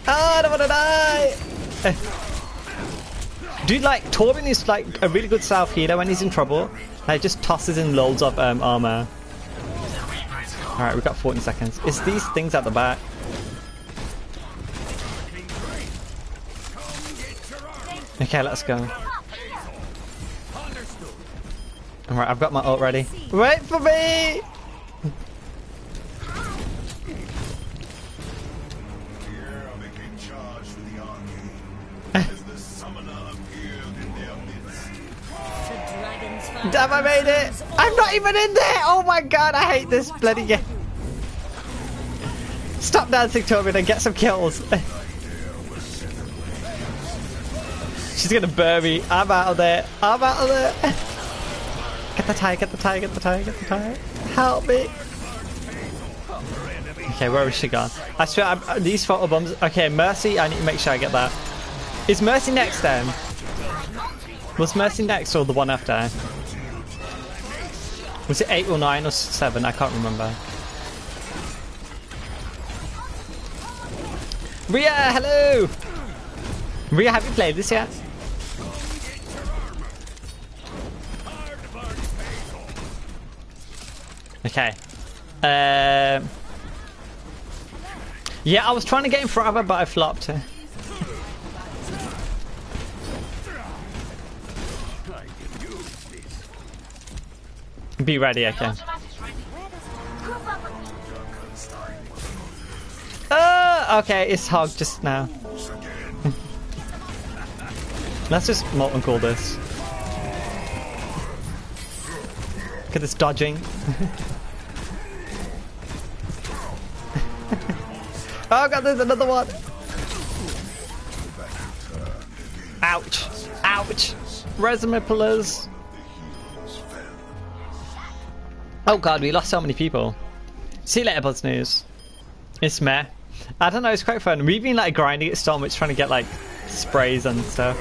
Oh, I don't want to die! Dude, like, Torbjorn is like a really good self healer when he's in trouble. Like, just tosses in loads of um, armor. Alright, we've got 14 seconds. It's these things at the back. Okay, let's go. Alright, I've got my ult ready. Wait for me! Damn, I made it! I'm not even in there! Oh my god, I hate this bloody game. Stop dancing, Torbjorn, and get some kills. She's gonna burn me. I'm out of there. I'm out of there. Get the tire, get the tire, get the tire, get the tire. Help me. Okay, where is she gone? I swear, I'm, uh, these photo bombs. Okay, Mercy, I need to make sure I get that. Is Mercy next then? Was Mercy next or the one after? Was it 8 or 9 or 7? I can't remember. Ria, hello! Ria, have you played this yet? Okay. Um. yeah, I was trying to get of her, but I flopped. Be ready, okay. Uh, okay, it's Hog just now. Let's just molten core this. Look at this dodging. oh god, there's another one. Ouch. Ouch. Resume pillars. Oh god, we lost so many people. See you later, Buzz News. It's meh. I don't know, it's quite fun. We've been like grinding so much trying to get like sprays and stuff.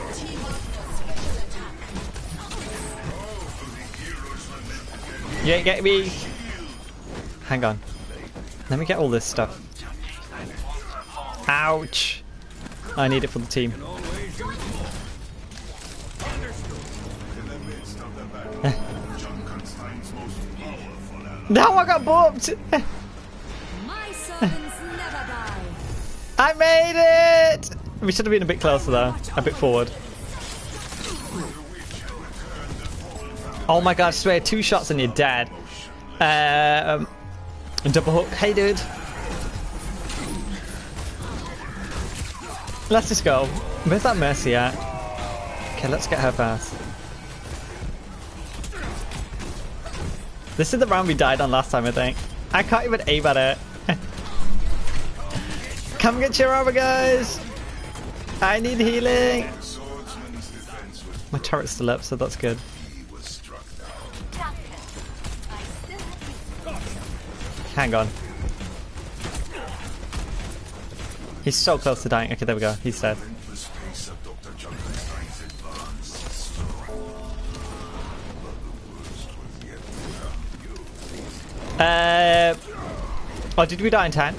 Yeah, get me. Hang on. Let me get all this stuff. Ouch. I need it for the team. In the midst of the battle, Junkenstein's most powerful ally. I got booped! My servants never die. I made it! We should have been a bit closer though. A bit forward. Oh my god, I swear, two shots and you're dead. Um, double hook. Hey, dude. Let's just go. Where's that Mercy at? Okay, let's get her first. This is the round we died on last time, I think. I can't even aim at it. Come get your armor, guys! I need healing! My turret's still up, so that's good. Hang on. He's so close to dying. Okay, there we go. He's dead. Uh, oh, did we die in 10?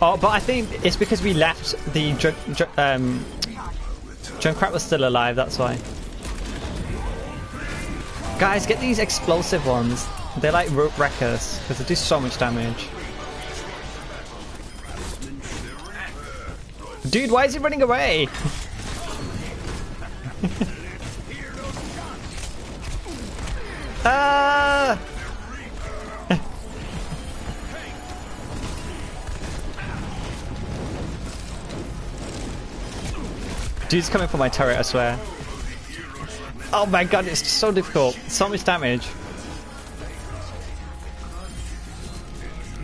Oh, but I think it's because we left the Junk, Junk- um, Junkrat was still alive, that's why. Guys, get these explosive ones. They're like rope wreckers, because they do so much damage. Dude, why is he running away? Ah! Dude's coming for my turret, I swear. Oh my god, it's so difficult. So much damage.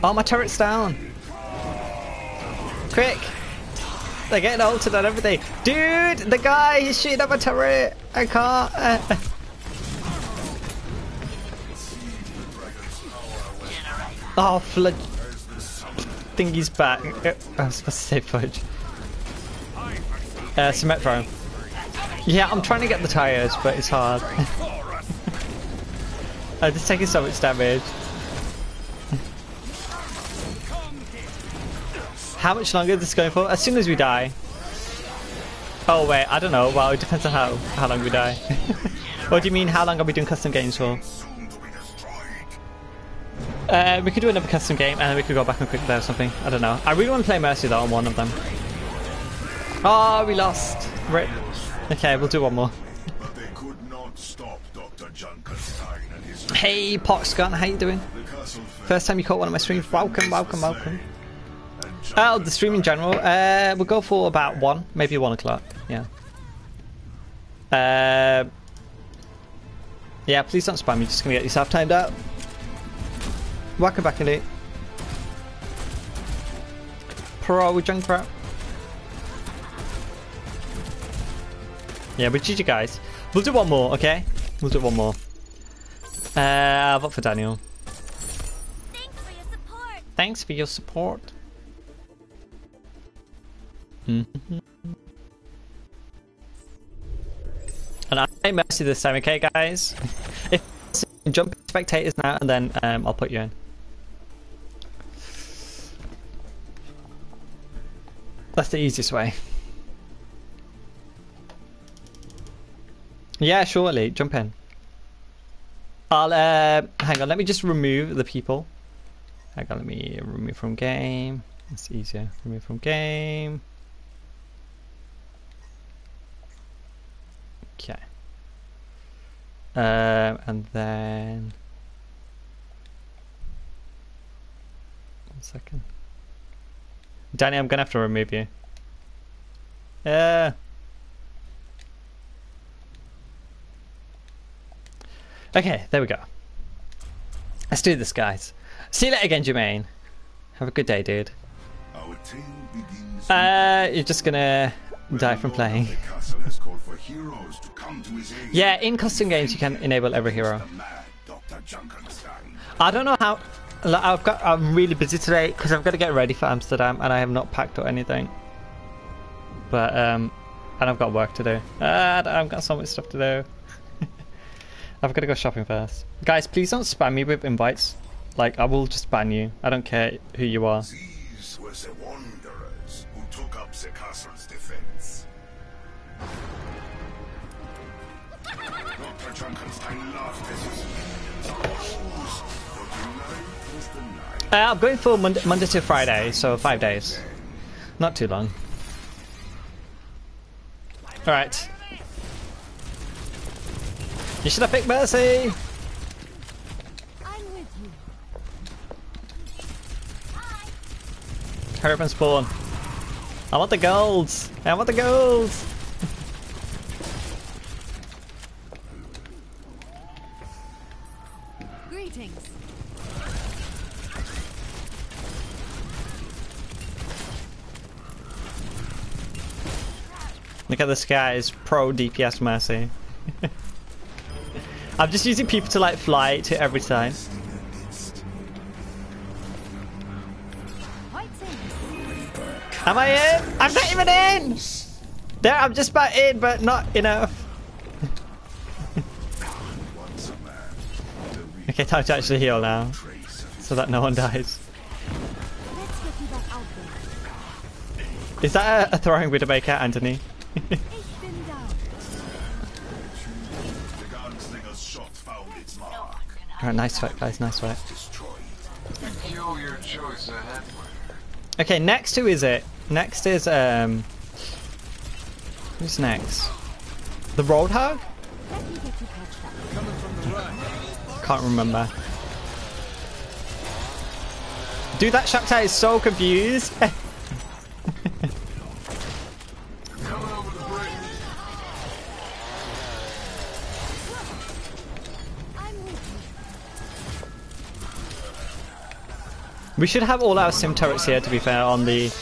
Oh, my turret's down. Quick! They're getting altered and everything. Dude, the guy, he's shooting up a turret. I can't. oh, flood. Thingy's back. Uh, I was supposed to say fudge. Uh, Symmetra. Yeah, I'm trying to get the tires, but it's hard. I'm just taking so much damage. How much longer is this going for? As soon as we die. Oh wait, I don't know. Well, it depends on how how long we die. what do you mean? How long are we doing custom games for? Uh, we could do another custom game, and then we could go back and quick play or something. I don't know. I really want to play Mercy though on one of them. Oh, we lost. Right. Okay, we'll do one more. Hey, Poxgun, how you doing? First time you caught one of my streams. Welcome, welcome, welcome. Oh, the stream in general. Uh, we'll go for about one, maybe one o'clock. Yeah. Uh, yeah, please don't spam. You're just gonna get yourself timed out. Welcome back, Elite. Pro Junkrat. Yeah, but GG guys. We'll do one more, okay? We'll do one more. Uh, I'll vote for Daniel. Thanks for your support. And I mercy this time, okay, guys? If jump spectators now, and then um, I'll put you in. That's the easiest way. Yeah, surely. Jump in. I'll uh, hang on. Let me just remove the people. Hang on. Let me remove from game. It's easier. Remove from game. Okay. Um, and then one second. Danny, I'm gonna have to remove you. Yeah. Okay, there we go. Let's do this, guys. See you later again, Jermaine. Have a good day, dude. Our tale begins. Uh, you're just gonna die from playing. Castle. Yeah, in custom games you can enable every hero. I don't know how. Like, I've got. I'm really busy today because I've got to get ready for Amsterdam, and I have not packed or anything. But um, and I've got work to do. Uh, I've got so much stuff to do. I've got to go shopping first. Guys, please don't spam me with invites. Like, I will just ban you. I don't care who you are. These were the wanderers who took up the castle's tonight was the night. Uh, I'm going for Monday, Monday to Friday, so five days. Not too long. Alright. You should have picked Mercy! I'm with you. Hurry up and spawn. I want the golds! I want the golds! Look at this guy's pro DPS Mercy. I'm just using people to like fly to every time. Am I in? I'm not even in! There, I'm just about in, but not enough. Okay, time to actually heal now, so that no one dies. Is that a, a throwing Widowmaker, Anthony? Alright, nice fight, guys, nice fight. Okay, next who is it? Next is, um... Who's next? The Roadhog? Can't remember. Dude, that Shakhtar is so confused. we should have all our sim turrets here, to be fair, on the...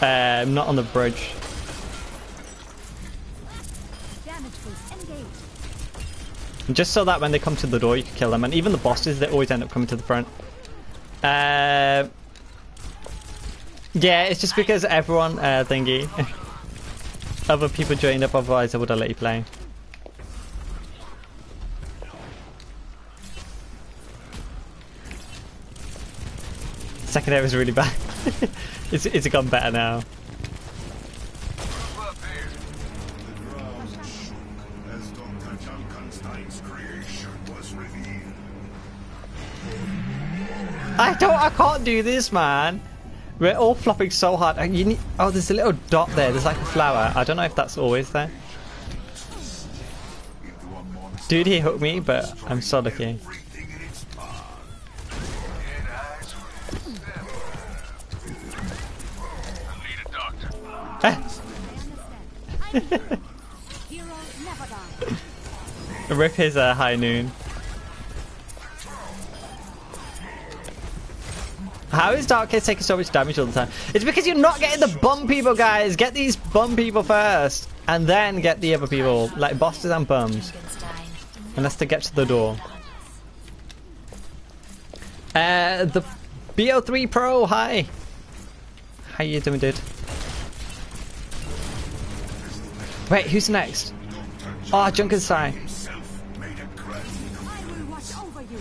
Um, not on the bridge. Damage boost engaged. Just so that when they come to the door, you can kill them. And even the bosses, they always end up coming to the front. Uh, yeah, it's just because everyone uh, thingy. Other people joined up, otherwise I would have let you play. Second air was really bad. it's, it's gone better now. I don't. I can't do this, man. We're all flopping so hard. Need. Oh, there's a little dot there. There's like a flower. I don't know if that's always there. Dude, he hooked me, but I'm so lucky. Rip his uh, high noon. How is Dark Case taking so much damage all the time? It's because you're not getting the bum people, guys. Get these bum people first, and then get the other people, like bosses and bums. Unless they get to the door. Uh, the BO3 Pro, hi. How you doing, dude? Wait, who's next? Oh, Junkenstein. Himself made a grand I will watch over you.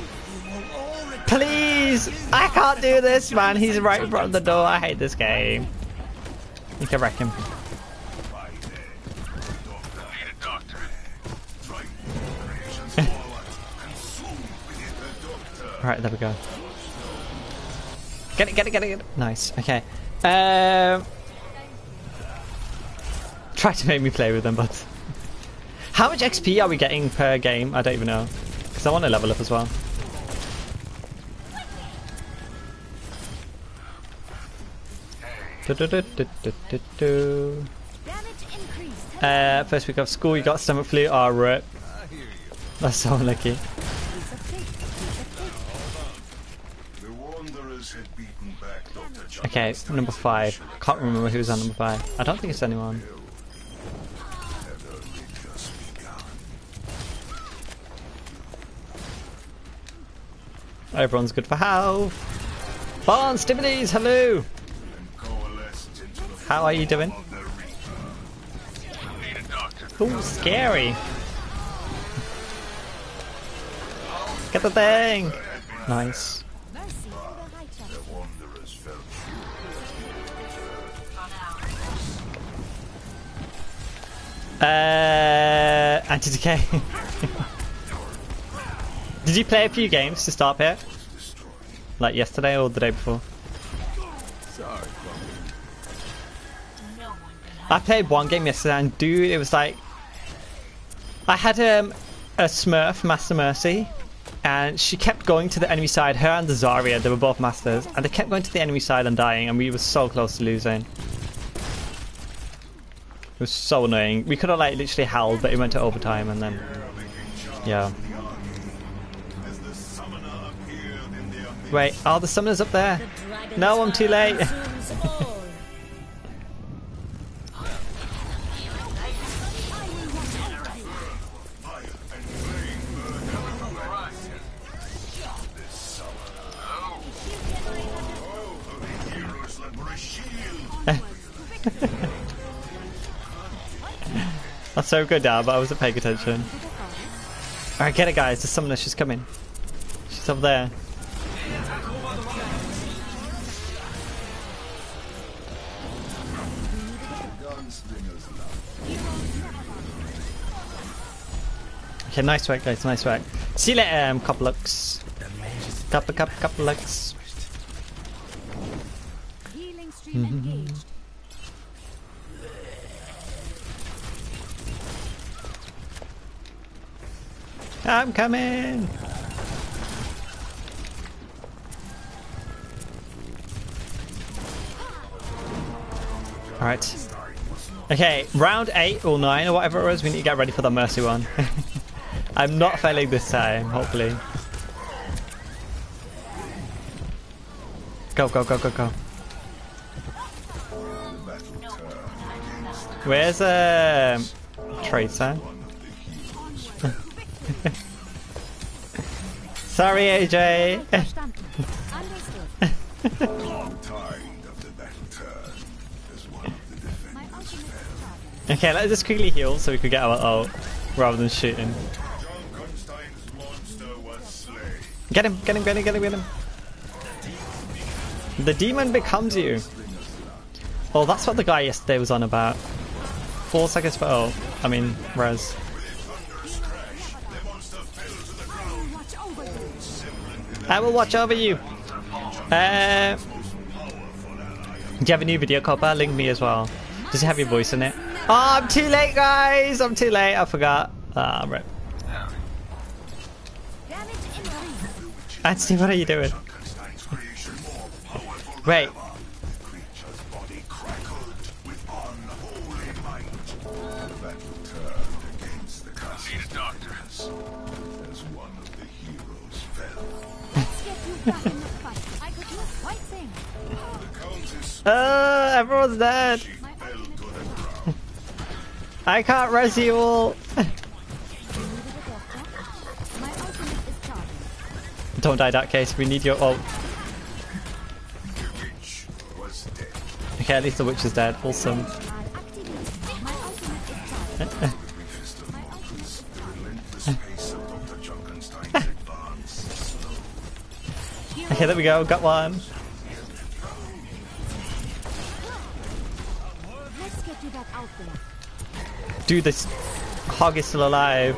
Please! I can't do this, man. He's right in front of the door. I hate this game. You can wreck him. Alright, there we go. Get it, get it, get it, get it. Nice, okay. Um, try to make me play with them, but... How much XP are we getting per game? I don't even know. Because I want to level up as well. Uh, first week of school, you got stomach flu. Oh, rip. That's so unlucky. Okay, number five. Can't remember who was on number five. I don't think it's anyone. Everyone's good for health. Barnes, Stimides, hello. How are you doing? Ooh, scary. Get the thing. Nice. Uh, anti-decay. Did you play a few games to start here? Like yesterday or the day before? I played one game yesterday and dude, it was like I had um, a Smurf Master Mercy and she kept going to the enemy side. Her and the Zarya, they were both masters, and they kept going to the enemy side and dying, and we were so close to losing. It was so annoying. We could have like literally held, but it went to overtime, and then yeah. Wait, oh, the summoner's up there. No, I'm too late. That's so good now, but I wasn't paying attention. Alright, get it, guys. The summoner, she's coming. She's up there. Okay, nice work, guys. Nice work. See you later, um, couple looks. Couple, couple, couple looks. Healing stream engaged. I'm coming. Alright. Okay, round 8 or 9 or whatever it was, we need to get ready for the Mercy one. I'm not failing this time, hopefully. Go, go, go, go, go. Where's um Tracer? Sorry, AJ. Okay, let's just quickly heal so we could get our ult rather than shooting. Get him, get him, get him, get him, get him. The demon becomes you. Oh, that's what the guy yesterday was on about. Four seconds for ult. I mean, res. I will watch over you. Uh, do you have a new video, Copper? Link me as well. Does it have your voice in it? Oh, I'm too late, guys. I'm too late. I forgot. Ah, right. Increase. Anthony, what are you doing? Junkenstein's creation more powerful than Wait. ever. The creature's body crackled with unholy might. The battle turned against the castle Need a doctor. as one of the heroes fell. Let's get you back in the fight. I could use white thing. The countess Uh, everyone's dead. she fell to the ground. I can't res you all. Don't die that case. We need your ult. Okay, at least the witch is dead. Awesome. Okay, there we go. Got one. Dude, this hog is still alive.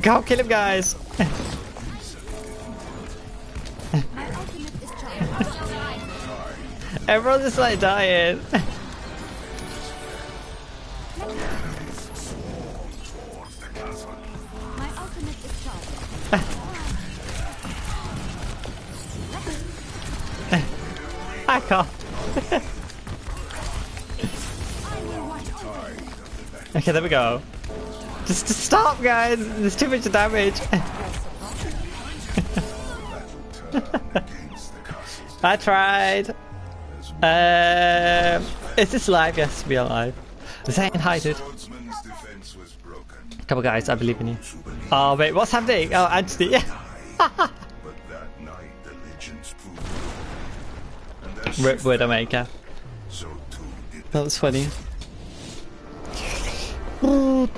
Go kill him, guys. Everyone's just like dying. I can't. Okay, there we go. Just, just stop, guys. There's too much damage. I tried. Um, is this live? Yes, we are live. Was broken. Come on, guys. I believe in you. Oh wait, what's happening? Oh, Anthony. As Rip Widowmaker. That was funny. You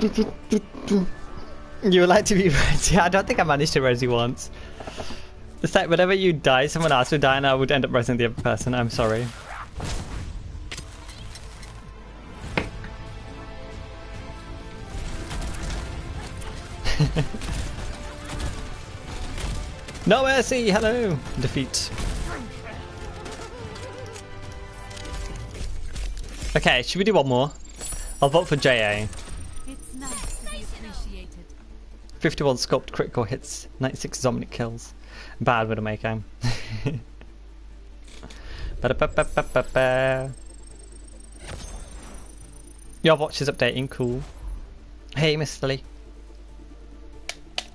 would like to be Resi? I don't think I managed to Resi once. It's like whenever you die, someone else would die and I would end up resing the other person. I'm sorry. No mercy! Hello! Defeat. Okay, should we do one more? I'll vote for JA. It's nice to 51 sculpt critical hits, 96 dominant kills. Bad Widowmaker. Ba-da-ba-ba-ba-ba. Your watch is updating, cool. Hey, Mr. Lee.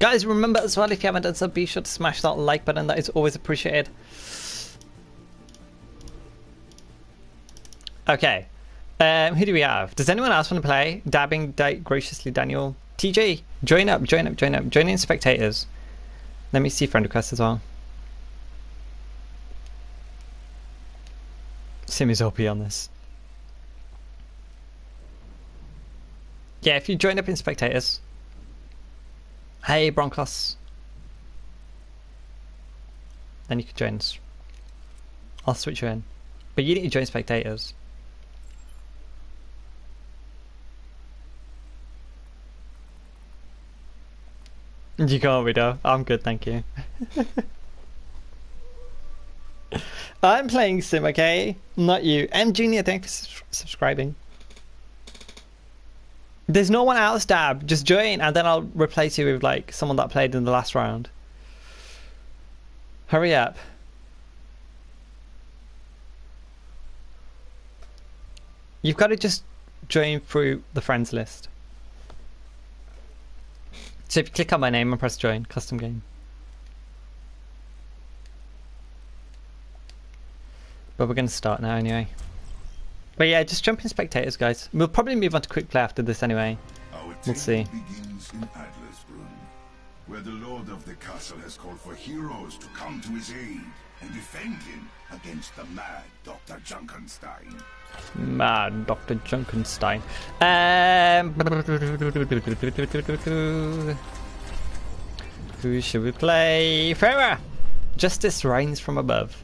Guys, remember as well, if you haven't done so, be sure to smash that like button, that is always appreciated. Okay. Um, who do we have? Does anyone else want to play? Dabbing di- graciously, Daniel. TJ, join up, join up, join up. Join in spectators. Let me see friend requests as well. Sim is OP on this. Yeah, if you join up in spectators. Hey, Broncos. Then you can join us. I'll switch you in. But you need to join spectators. You can't Widow. I'm good, thank you. I'm playing Sim, okay? Not you. M Junior, thanks for subscribing. There's no one else, Dab. Just join, and then I'll replace you with like someone that played in the last round. Hurry up. You've got to just join through the friends list. So if you click on my name and press join, custom game. But we're going to start now anyway. But yeah, just jump in spectators, guys. We'll probably move on to quick play after this anyway. We'll see. begins in where the lord of the castle has called for heroes to come to his aid and defend him against the mad Dr. Junkenstein. Mad Dr. Junkenstein. Um, who should we play? Pharah! Justice reigns from above.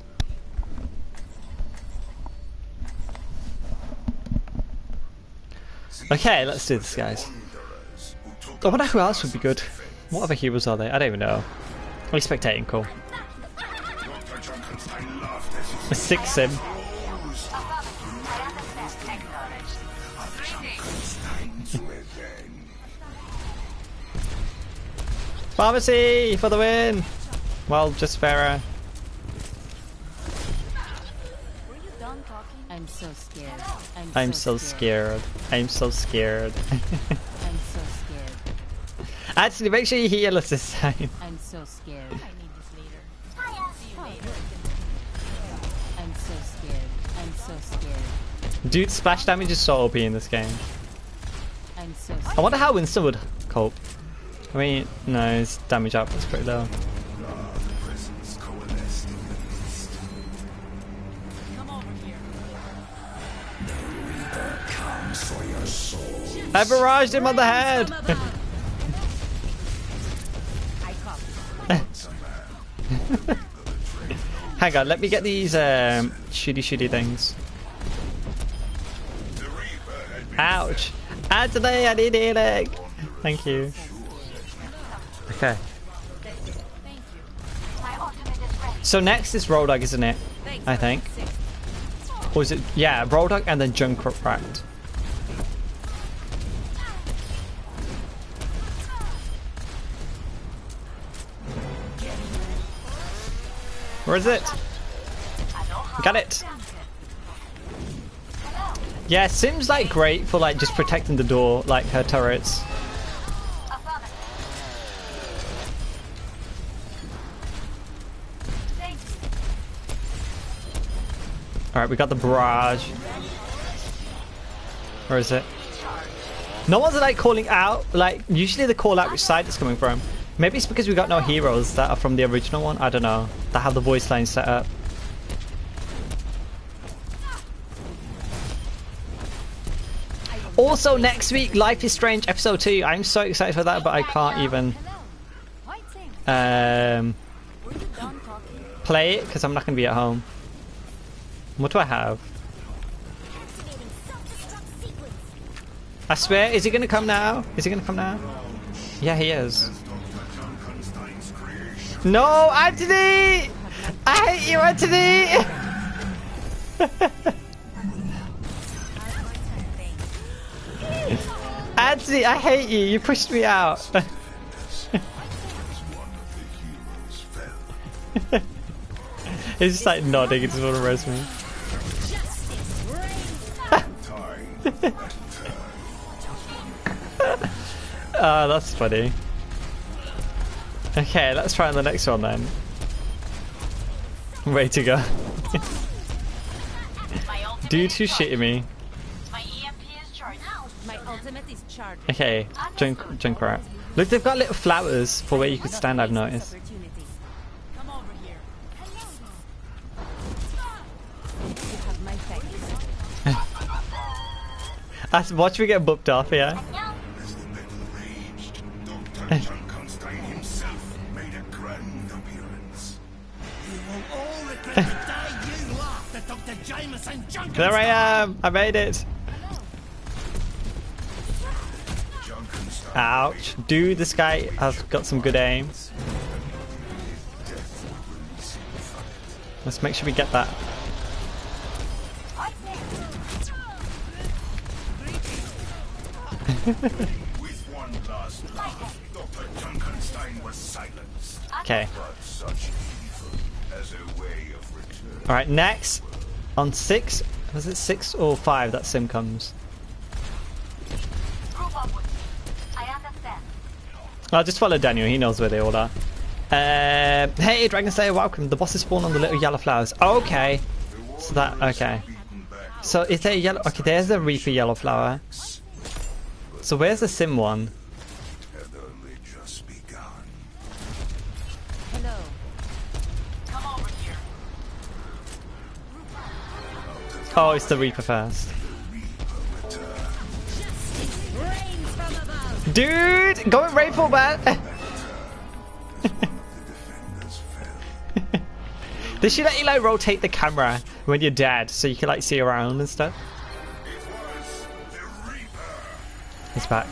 Okay, let's do this, guys. I wonder who else would be good. What other heroes are they? I don't even know. Only spectating, cool. A six sim. Pharmercy for the win! Well, just Pharah. I'm so. I'm, I'm so scared. I'm so scared. I'm so scared. Actually, make sure you heal us this time. I'm so scared. I need this later. See you later. I'm so scared. I'm so scared. Dude, splash damage is so OP in this game. I'm so I wonder how Winston would cope. I mean, no, his damage output's pretty low. I barraged him on the head! Hang on, let me get these um, shitty shitty things. The Reaper had been Ouch! Anthony, I need healing! Thank you. Okay. So next is Roadhog, isn't it? I think. Or is it? Yeah, Roadhog and then Junkrat. Where is it? Got it. Yeah, Sim's like great for like just protecting the door, like her turrets. Alright, we got the barrage. Where is it? No one's like calling out, like usually they call out which side it's coming from. Maybe it's because we got no heroes that are from the original one. I don't know. That have the voice line set up. Also, next week, Life is Strange episode 2. I'm so excited for that, but I can't even um, play it because I'm not going to be at home. What do I have? I swear, is he going to come now? Is he going to come now? Yeah, he is. No, Anthony! I hate you, Anthony! Anthony, I hate you. You pushed me out. He's just like nodding. He just want to roast me. Ah, that's funny. Okay, let's try on the next one then. Way to go. Dude, who's shitting me? My EMP is. My ultimate is. Okay, junk, Junkrat. Look, they've got little flowers for where you could stand, I've noticed. Opportunity. Come over here. You have my thanks. That's, watch me get booped off, yeah? There I am! Um, I made it! Ouch. Dude, this guy has got some good aim. Let's make sure we get that. With Alright, next. On six. Was it six or five that sim comes? Group up with me. I understand. I'll just follow Daniel, he knows where they all are. Uh, hey, Dragon Slayer, welcome. The bosses spawn on the little yellow flowers. Okay. So that, okay. So is there a yellow? Okay, there's the Reaper yellow flower. So where's the sim one? Oh, it's the Reaper first. Dude, going Rainfall, man. They should let you like rotate the camera when you're dead, so you can like see around and stuff. It was the Reaper. He's back.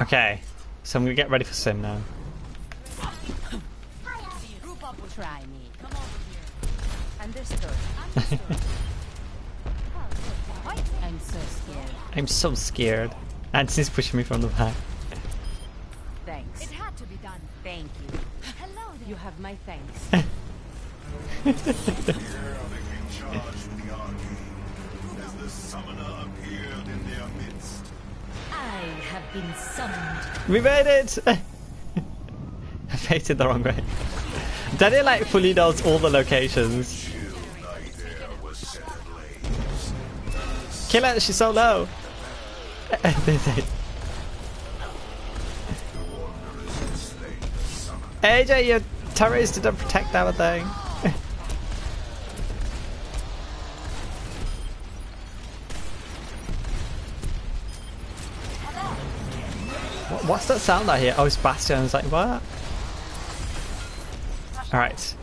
Okay, so I'm gonna get ready for sim now. Group up will try me. Come over here. Understood. I'm so scared. I'm so scared. Anthony's pushing me from the back. Thanks. It had to be done. Thank you. Hello there. You have my thanks. have been summoned. We made it! I faced it the wrong way. Daniel like fully knows all the locations. Kill her, she's so low. AJ, your turrets didn't protect our thing. What's that sound I hear? Oh, it's Bastion. I was like, what? Alright.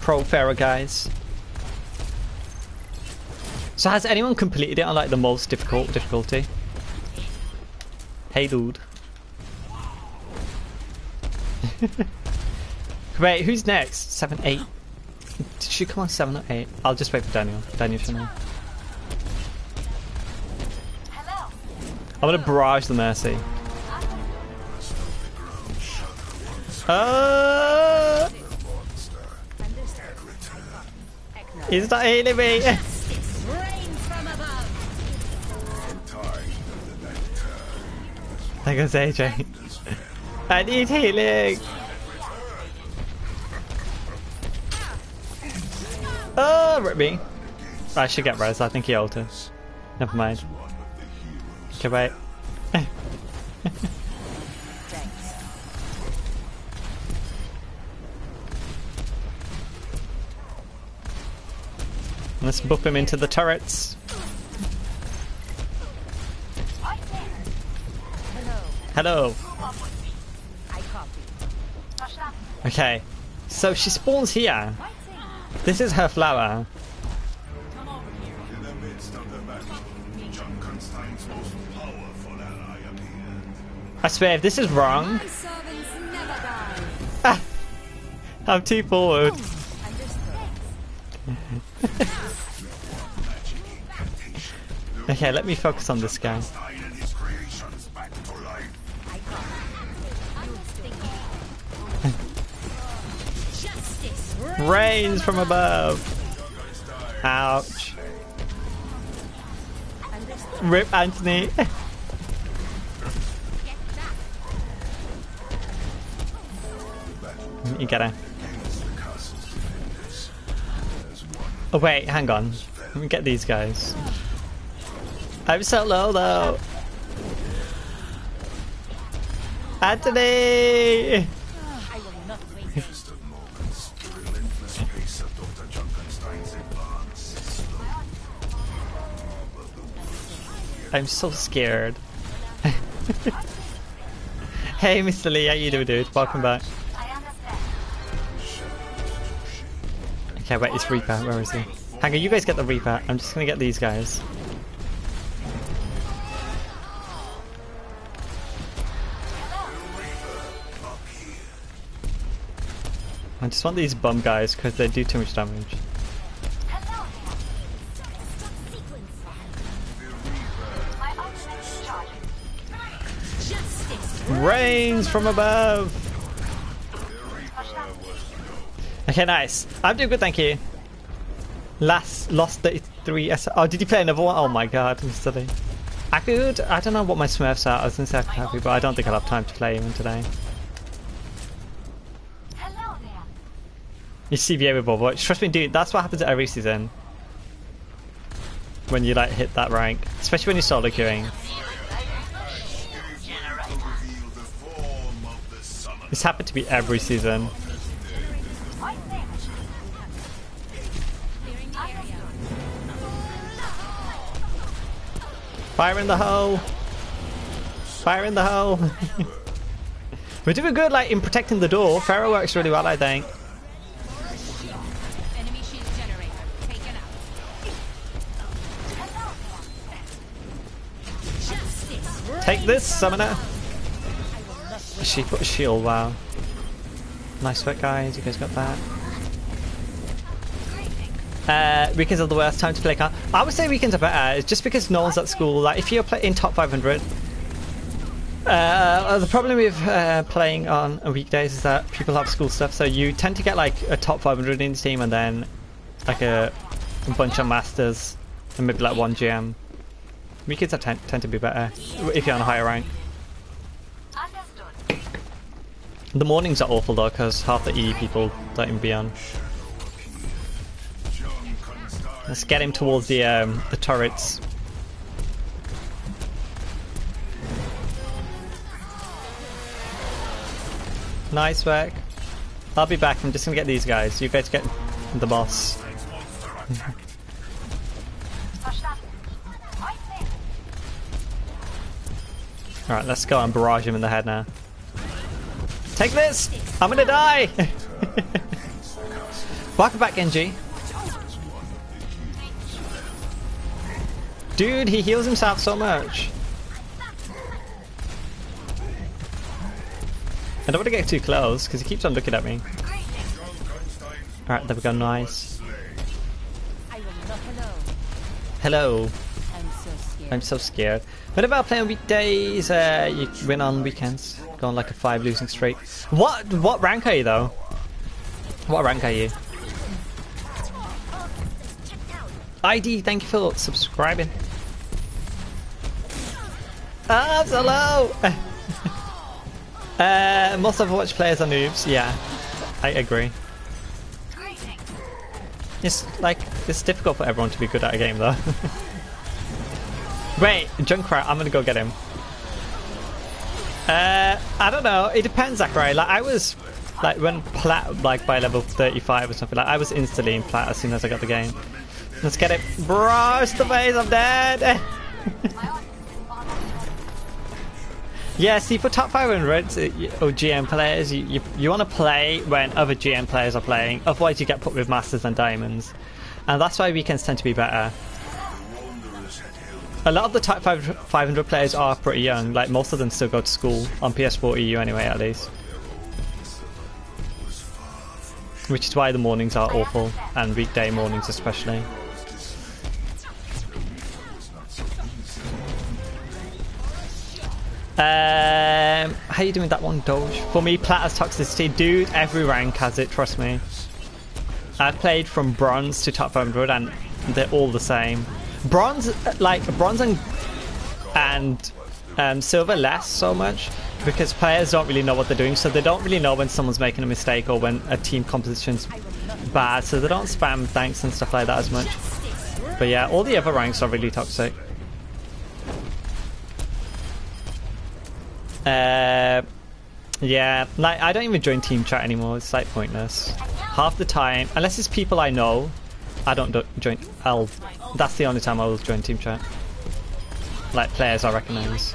Pro Pharah, guys. So has anyone completed it on like the most difficult difficulty? Hey, dude. Wait, who's next? Seven, eight. Did she come on seven or eight? I'll just wait for Daniel. Daniel should know. I'm gonna barrage the Mercy. Uh, that not hitting there goes AJ. I need healing. Oh, rip me. I should get Rose. I think he ulted. Never mind. Okay, wait. Let's boop him into the turrets. Hello. Okay. So she spawns here. This is her flower. I swear, if this is wrong. I'm too forward. Okay, let me focus on this guy. Stein and his creations back to life. Justice. Rains from above. Ouch. Rip Anthony. You gotta. Oh wait, hang on. Let me get these guys. I'm so low though. Anthony! I'm so scared. hey, Mr. Lee, how you doing, dude? Welcome back. Okay, wait, it's Reaper. Where is he? Hang on, you guys get the Reaper. I'm just gonna get these guys. I just want these bum guys because they do too much damage. Rains from above! Okay, nice. I'm doing good, thank you. Last, lost 33 S. Oh, did you play another one? Oh my god, I'm silly. I could, I don't know what my Smurfs are. I was gonna say I could have you, but I don't think I'll have time to play even today. You CVA with Overwatch. Trust me, dude, that's what happens every season. When you like hit that rank. Especially when you're solo queuing. Reveal the form of the summoner. This happened to be every season. Fire in the hole! Fire in the hole! We're doing good like in protecting the door. Pharah works really well I think. enemy shield generator taken out. Take this, summoner! She put a shield, wow. Nice work guys, you guys got that. Uh, weekends are the worst time to play car. I would say weekends are better, it's just because no one's at school. Like if you're play- in top 500, uh, the problem with uh, playing on weekdays is that people have school stuff, so you tend to get like a top 500 in the team and then like a, a bunch of masters and maybe like one GM. Weekends are tend, tend to be better if you're on a higher rank. The mornings are awful though, because half the E people don't even be on. Let's get him towards the um, the turrets. Nice work. I'll be back. I'm just gonna get these guys. You guys get the boss. Alright, let's go and barrage him in the head now. Take this! I'm gonna die! Welcome back, Genji. Dude, he heals himself so much. I don't want to get too close because he keeps on looking at me. Alright, there we go, nice. Hello. I'm so scared. I'm so scared. Whenever I play on weekdays, uh, you win on weekends. Go on like a five losing streak. What what rank are you though? What rank are you? ID, thank you for subscribing. Ah, low! uh, most Overwatch players are noobs, yeah. I agree. It's like it's difficult for everyone to be good at a game though. Wait, Junkrat, I'm gonna go get him. Uh, I don't know. It depends, Zachary. Like I was, like when plat, like by level 35 or something. Like I was instantly in plat as soon as I got the game. Let's get it, bro. It's the base. I'm dead. yeah. See, for top 500 uh, or GM players, you you, you want to play when other GM players are playing. Otherwise, you get put with masters and diamonds, and that's why weekends tend to be better. A lot of the top 500 players are pretty young, like most of them still go to school on PS4 EU anyway, at least. Which is why the mornings are awful, and weekday mornings especially. Um, how you doing that one, Doge? For me, Platter's toxicity, dude, every rank has it, trust me. I've played from bronze to top 500 and they're all the same. Bronze, like bronze and and um, silver less so much because players don't really know what they're doing, so they don't really know when someone's making a mistake or when a team composition's bad, so they don't spam thanks and stuff like that as much. But yeah, all the other ranks are really toxic. Uh, yeah, like I don't even join team chat anymore. It's like pointless. Half the time, unless it's people I know, I don't do join. I'll. That's the only time I will join team chat. Like players I recognise.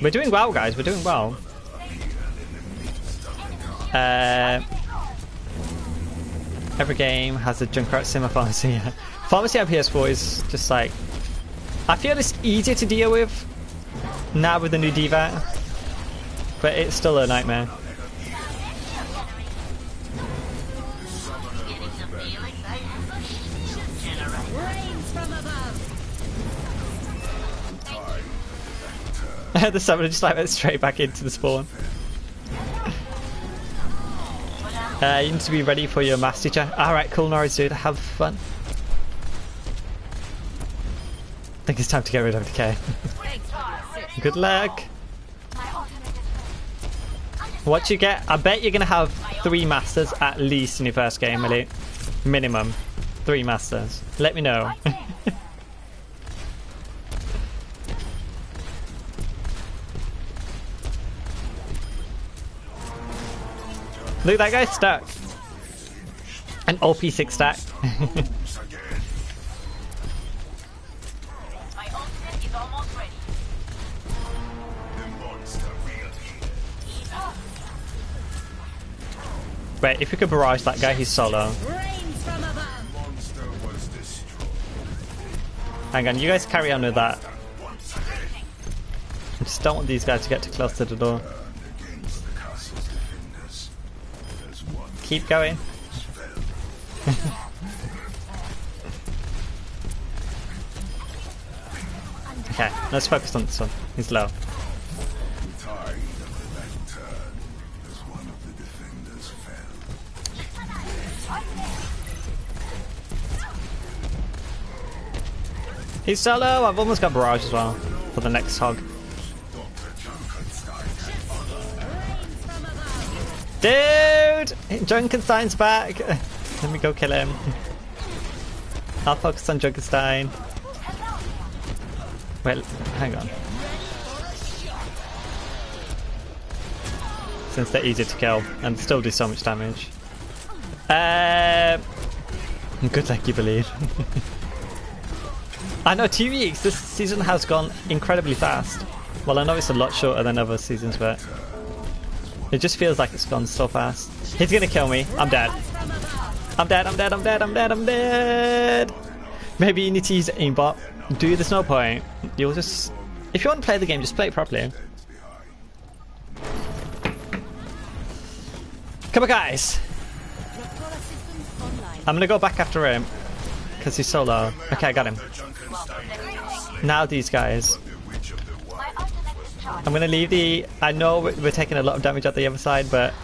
We're doing well, guys. We're doing well. Uh, every game has a Junkrat Simmer Pharmercy. Pharmercy on PS4 is just like. I feel it's easier to deal with now with the new D.Va, but it's still a nightmare. The summoner just like went straight back into the spawn. Uh, you need to be ready for your master teacher. Alright, cool Norris dude, have fun. I think it's time to get rid of the K. Good luck. What you get? I bet you're gonna have three masters at least in your first game, Elite. Minimum. Three masters. Let me know. Look, that guy's stuck. An OP6 stack. Wait, if we could barrage that guy, he's solo. Hang on, you guys carry on with that. I just don't want these guys to get too close to the door. Keep going. okay, let's focus on this one. He's low. He's solo! I've almost got barrage as well for the next hog. Dude! Junkenstein's back! Let me go kill him. I'll focus on Junkenstein. Wait, hang on. Since they're easy to kill and still do so much damage. Uh, good luck, you believe. I know, two weeks. This season has gone incredibly fast. Well, I know it's a lot shorter than other seasons, but it just feels like it's gone so fast. He's gonna kill me. I'm dead. I'm dead, I'm dead, I'm dead, I'm dead, I'm dead. Maybe you need to use aimbot. Do there's no point. You'll just... If you want to play the game, just play it properly. Come on, guys. I'm gonna go back after him. Because he's so low. Okay, I got him. Now these guys. I'm gonna leave the... I know we're taking a lot of damage at the other side, but...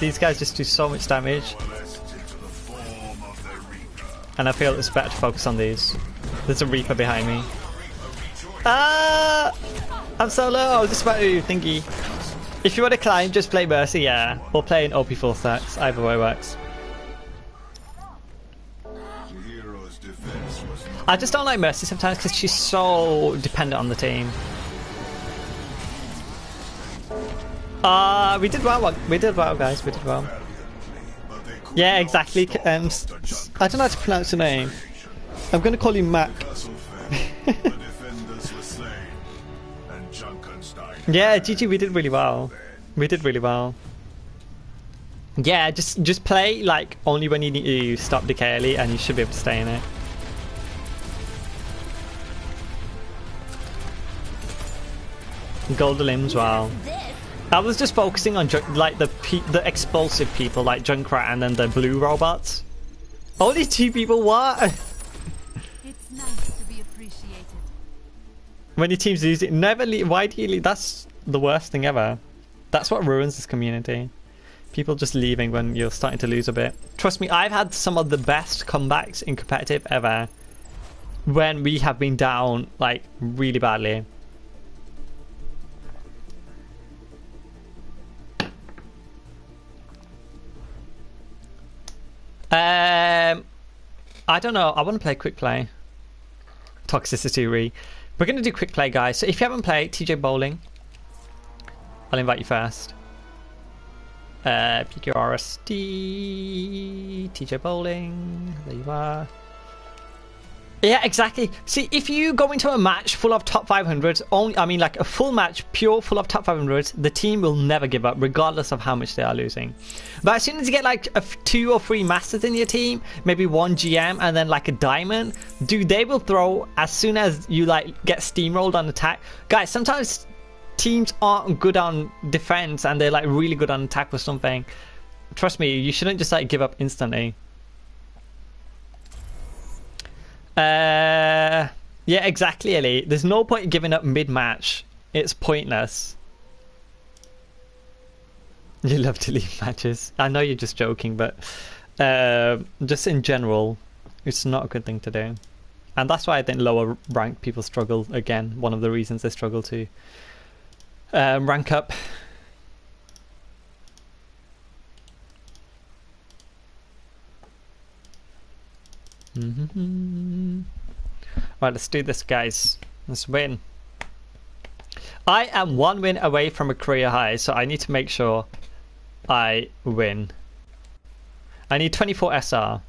These guys just do so much damage. And I feel it's better to focus on these. There's a Reaper behind me. Ah! I'm so low, I was just about to thingy. If you want to climb, just play Mercy, yeah. Or play an OP full stacks. Either way works. I just don't like Mercy sometimes because she's so dependent on the team. Ah, we did well. We did well, guys. We did well. Yeah, exactly. Um, I don't know how to pronounce your name. I'm going to call you Mac. Yeah, GG, we did really well. We did really well. Yeah, just just play like only when you need to stop decay early, and you should be able to stay in it. Golden limbs, wow. I was just focusing on junk, like the pe- the explosive people like Junkrat and then the blue robots. Only two people. What? It's nice to be appreciated. when your team's losing, never leave. Why do you leave? That's the worst thing ever. That's what ruins this community. People just leaving when you're starting to lose a bit. Trust me, I've had some of the best comebacks in competitive ever when we have been down like really badly. Um, I don't know. I want to play quick play. Toxicity re. We're gonna do quick play, guys. So if you haven't played TJ Bowling, I'll invite you first. Uh, PQRSD, TJ Bowling. There you are. Yeah, exactly. See, if you go into a match full of top 500s, only I mean like a full match, pure full of top 500s, the team will never give up, regardless of how much they are losing. But as soon as you get like a two or three masters in your team, maybe one GM and then like a diamond, dude, they will throw as soon as you like get steamrolled on attack. Guys, sometimes teams aren't good on defense and they're like really good on attack or something. Trust me, you shouldn't just like give up instantly. Uh, yeah, exactly, Ellie. There's no point in giving up mid-match. It's pointless. You love to leave matches. I know you're just joking, but uh, just in general, it's not a good thing to do. And that's why I think lower rank people struggle. Again, one of the reasons they struggle to um, rank up. Mhm. Right, let's do this, guys. Let's win. I am one win away from a career high, so I need to make sure I win. I need 24 SR.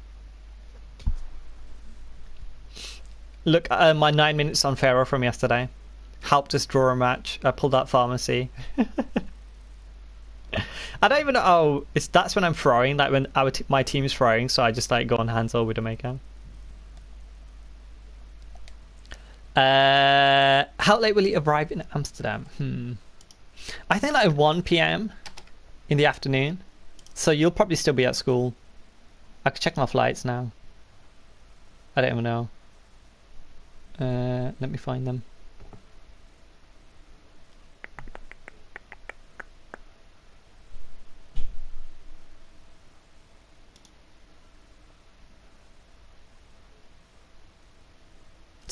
Look, uh, my nine minutes on Pharah from yesterday helped us draw a match. I pulled out Pharmercy. I don't even know. Oh, it's that's when I'm throwing. Like when our my team's throwing, so I just like go on hands over to make him. Uh, how late will he arrive in Amsterdam? Hmm. I think like 1 p.m. in the afternoon. So you'll probably still be at school. I could check my flights now. I don't even know. Uh, let me find them.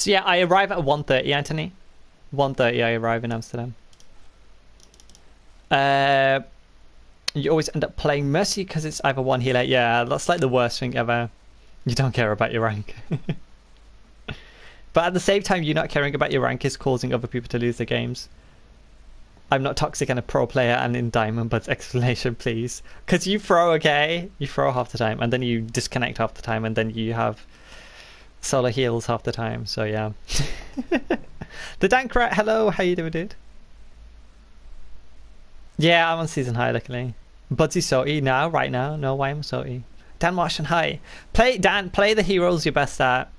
So yeah, I arrive at 1.30, Anthony. 1.30 I arrive in Amsterdam. Uh, you always end up playing Mercy because it's either one healer. Yeah, that's like the worst thing ever. You don't care about your rank. but at the same time, you not caring about your rank is causing other people to lose their games. I'm not toxic and a pro player and in diamond, but explanation please. Because you throw, okay? You throw half the time and then you disconnect half the time and then you have solo heals half the time. So yeah. the Dankrat, hello, how you doing, dude? Yeah, I'm on season high, luckily. Budsy Soti now, right now. No, why am Soti? Dan Martian, hi. Play Dan, play the heroes you're best at.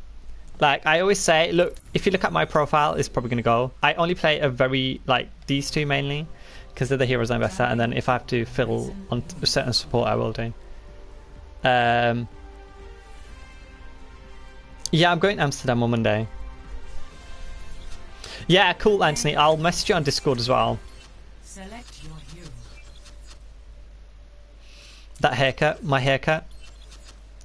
Like I always say, look, if you look at my profile, it's probably gonna go. I only play a very like these two mainly, because they're the heroes I'm best at. And then if I have to fill on certain support, I will do. Um. Yeah, I'm going to Amsterdam on Monday. Yeah, cool, Anthony. I'll message you on Discord as well. Select your hero. That haircut, my haircut.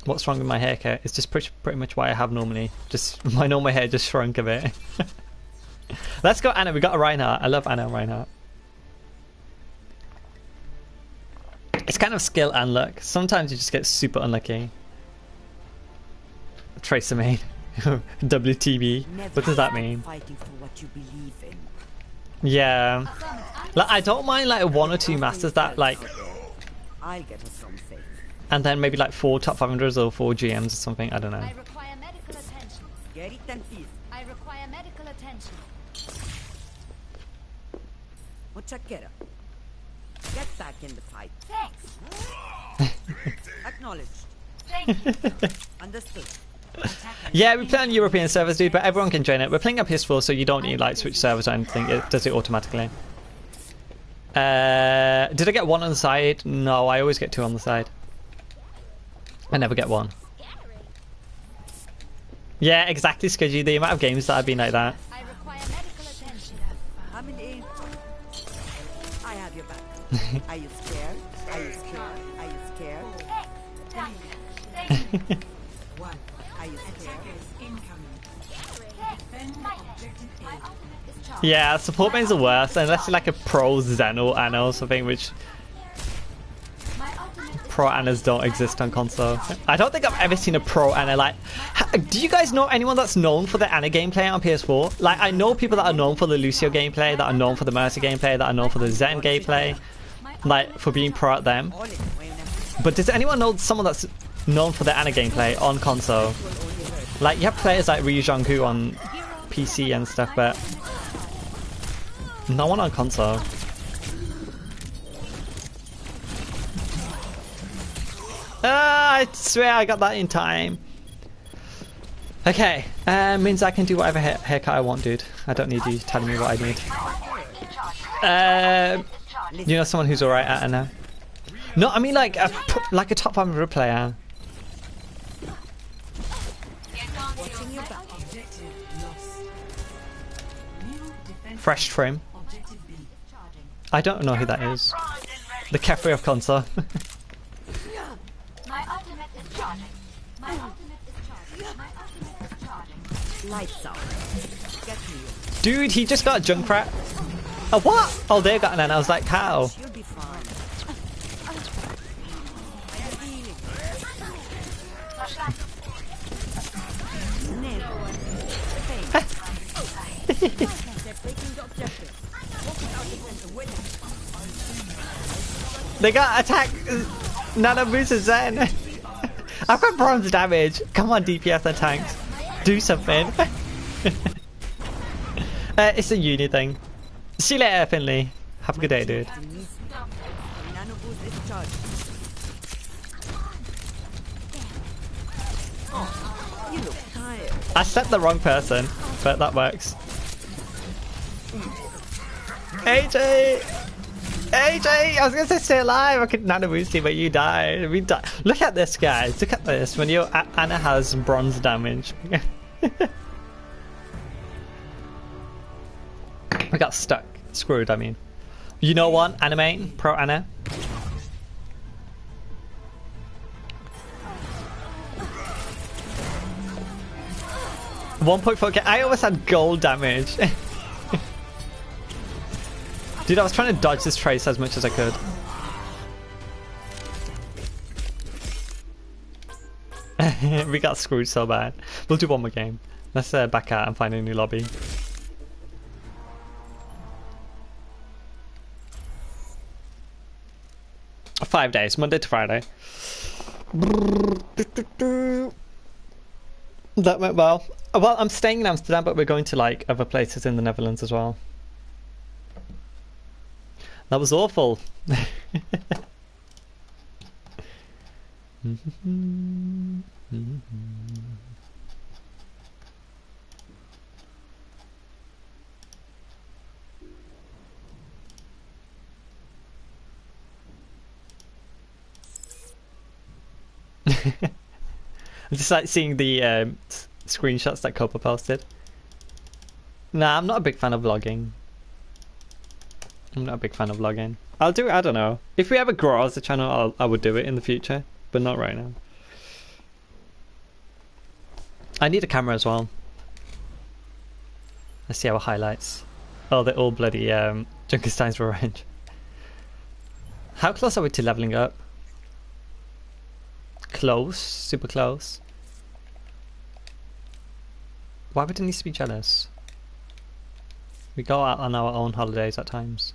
What's wrong with my haircut? It's just pretty, pretty much what I have normally. Just my normal hair just shrunk a bit. Let's go, Ana. We got a Reinhardt. I love Ana Reinhardt. It's kind of skill and luck. Sometimes you just get super unlucky. Tracer main. WTB. Never What does that mean? Fighting for what you believe in. Yeah. Like I don't mind like one or two masters that like I'll get something. and then maybe like four top 500s or four GMs or something. I don't know. I require medical attention. Get it and peace. I require medical attention. Muchachera. Get back in the fight. Thanks. Acknowledged. Thank you. Understood. Yeah, we play on European servers, dude, but everyone can join it. We're playing on PS4, so you don't need like switch servers or anything. It does it automatically. Uh, did I get one on the side? No, I always get two on the side. I never get one. Yeah, exactly, Skudgy. The amount of games that I've been like that. I require medical attention. I'm in aim. I have your back. Are you scared? Are you scared? Are you scared? Yeah, support mains are worse unless you're like a pro Zen Ana or something, which pro Anas don't exist on console. I don't think I've ever seen a pro Ana, like. Do you guys know anyone that's known for the Ana gameplay on PS4? Like, I know people that are known for the Lucio gameplay, that are known for the Mercy gameplay, that are known for the Zen gameplay, like for being pro at them. But does anyone know someone that's known for the Ana gameplay on console? Like, you have players like Ryujehong on PC and stuff, but no one on console. Ah, I swear I got that in time. Okay, uh, means I can do whatever ha- haircut I want, dude. I don't need you telling me what I need. Uh, you know someone who's alright at it now? No, I mean like a like a top 500 player. Fresh trim. Objective B. I don't know who that is. The Kephrii of console. My ultimate is charging. My ultimate is charging. My ultimate is charging. Lights out. Get me. Dude, he just got a Junkrat. Oh, what? Oh, they got an N. I was like, how? They got attack. Nano boosted Zen. I've got bronze damage. Come on, DPS and tanks. Do something. uh, it's a uni thing. See you later, Finley. Have a good day, dude. I set the wrong person, but that works. AJ! AJ! I was gonna say stay alive! I could nano boost you, but you died. We died. Look at this, guys. Look at this. When your Ana has bronze damage. I got stuck. Screwed, I mean. You know what? Animate. Pro Ana. One point four K. I almost had gold damage. Dude, I was trying to dodge this trace as much as I could. we got screwed so bad. We'll do one more game. Let's uh, back out and find a new lobby. Five days, Monday to Friday. That went well. Well, I'm staying in Amsterdam, but we're going to like other places in the Netherlands as well. That was awful. I'm just like seeing the um, screenshots that Copa posted. Nah, I'm not a big fan of vlogging. I'm not a big fan of vlogging. I'll do it, I don't know. If we ever grow as a channel, I'll, I would do it in the future, but not right now. I need a camera as well. Let's see our highlights. Oh, they're all bloody um, Junkenstein's Revenge. How close are we to leveling up? Close, super close. Why would it need to be jealous? We go out on our own holidays at times.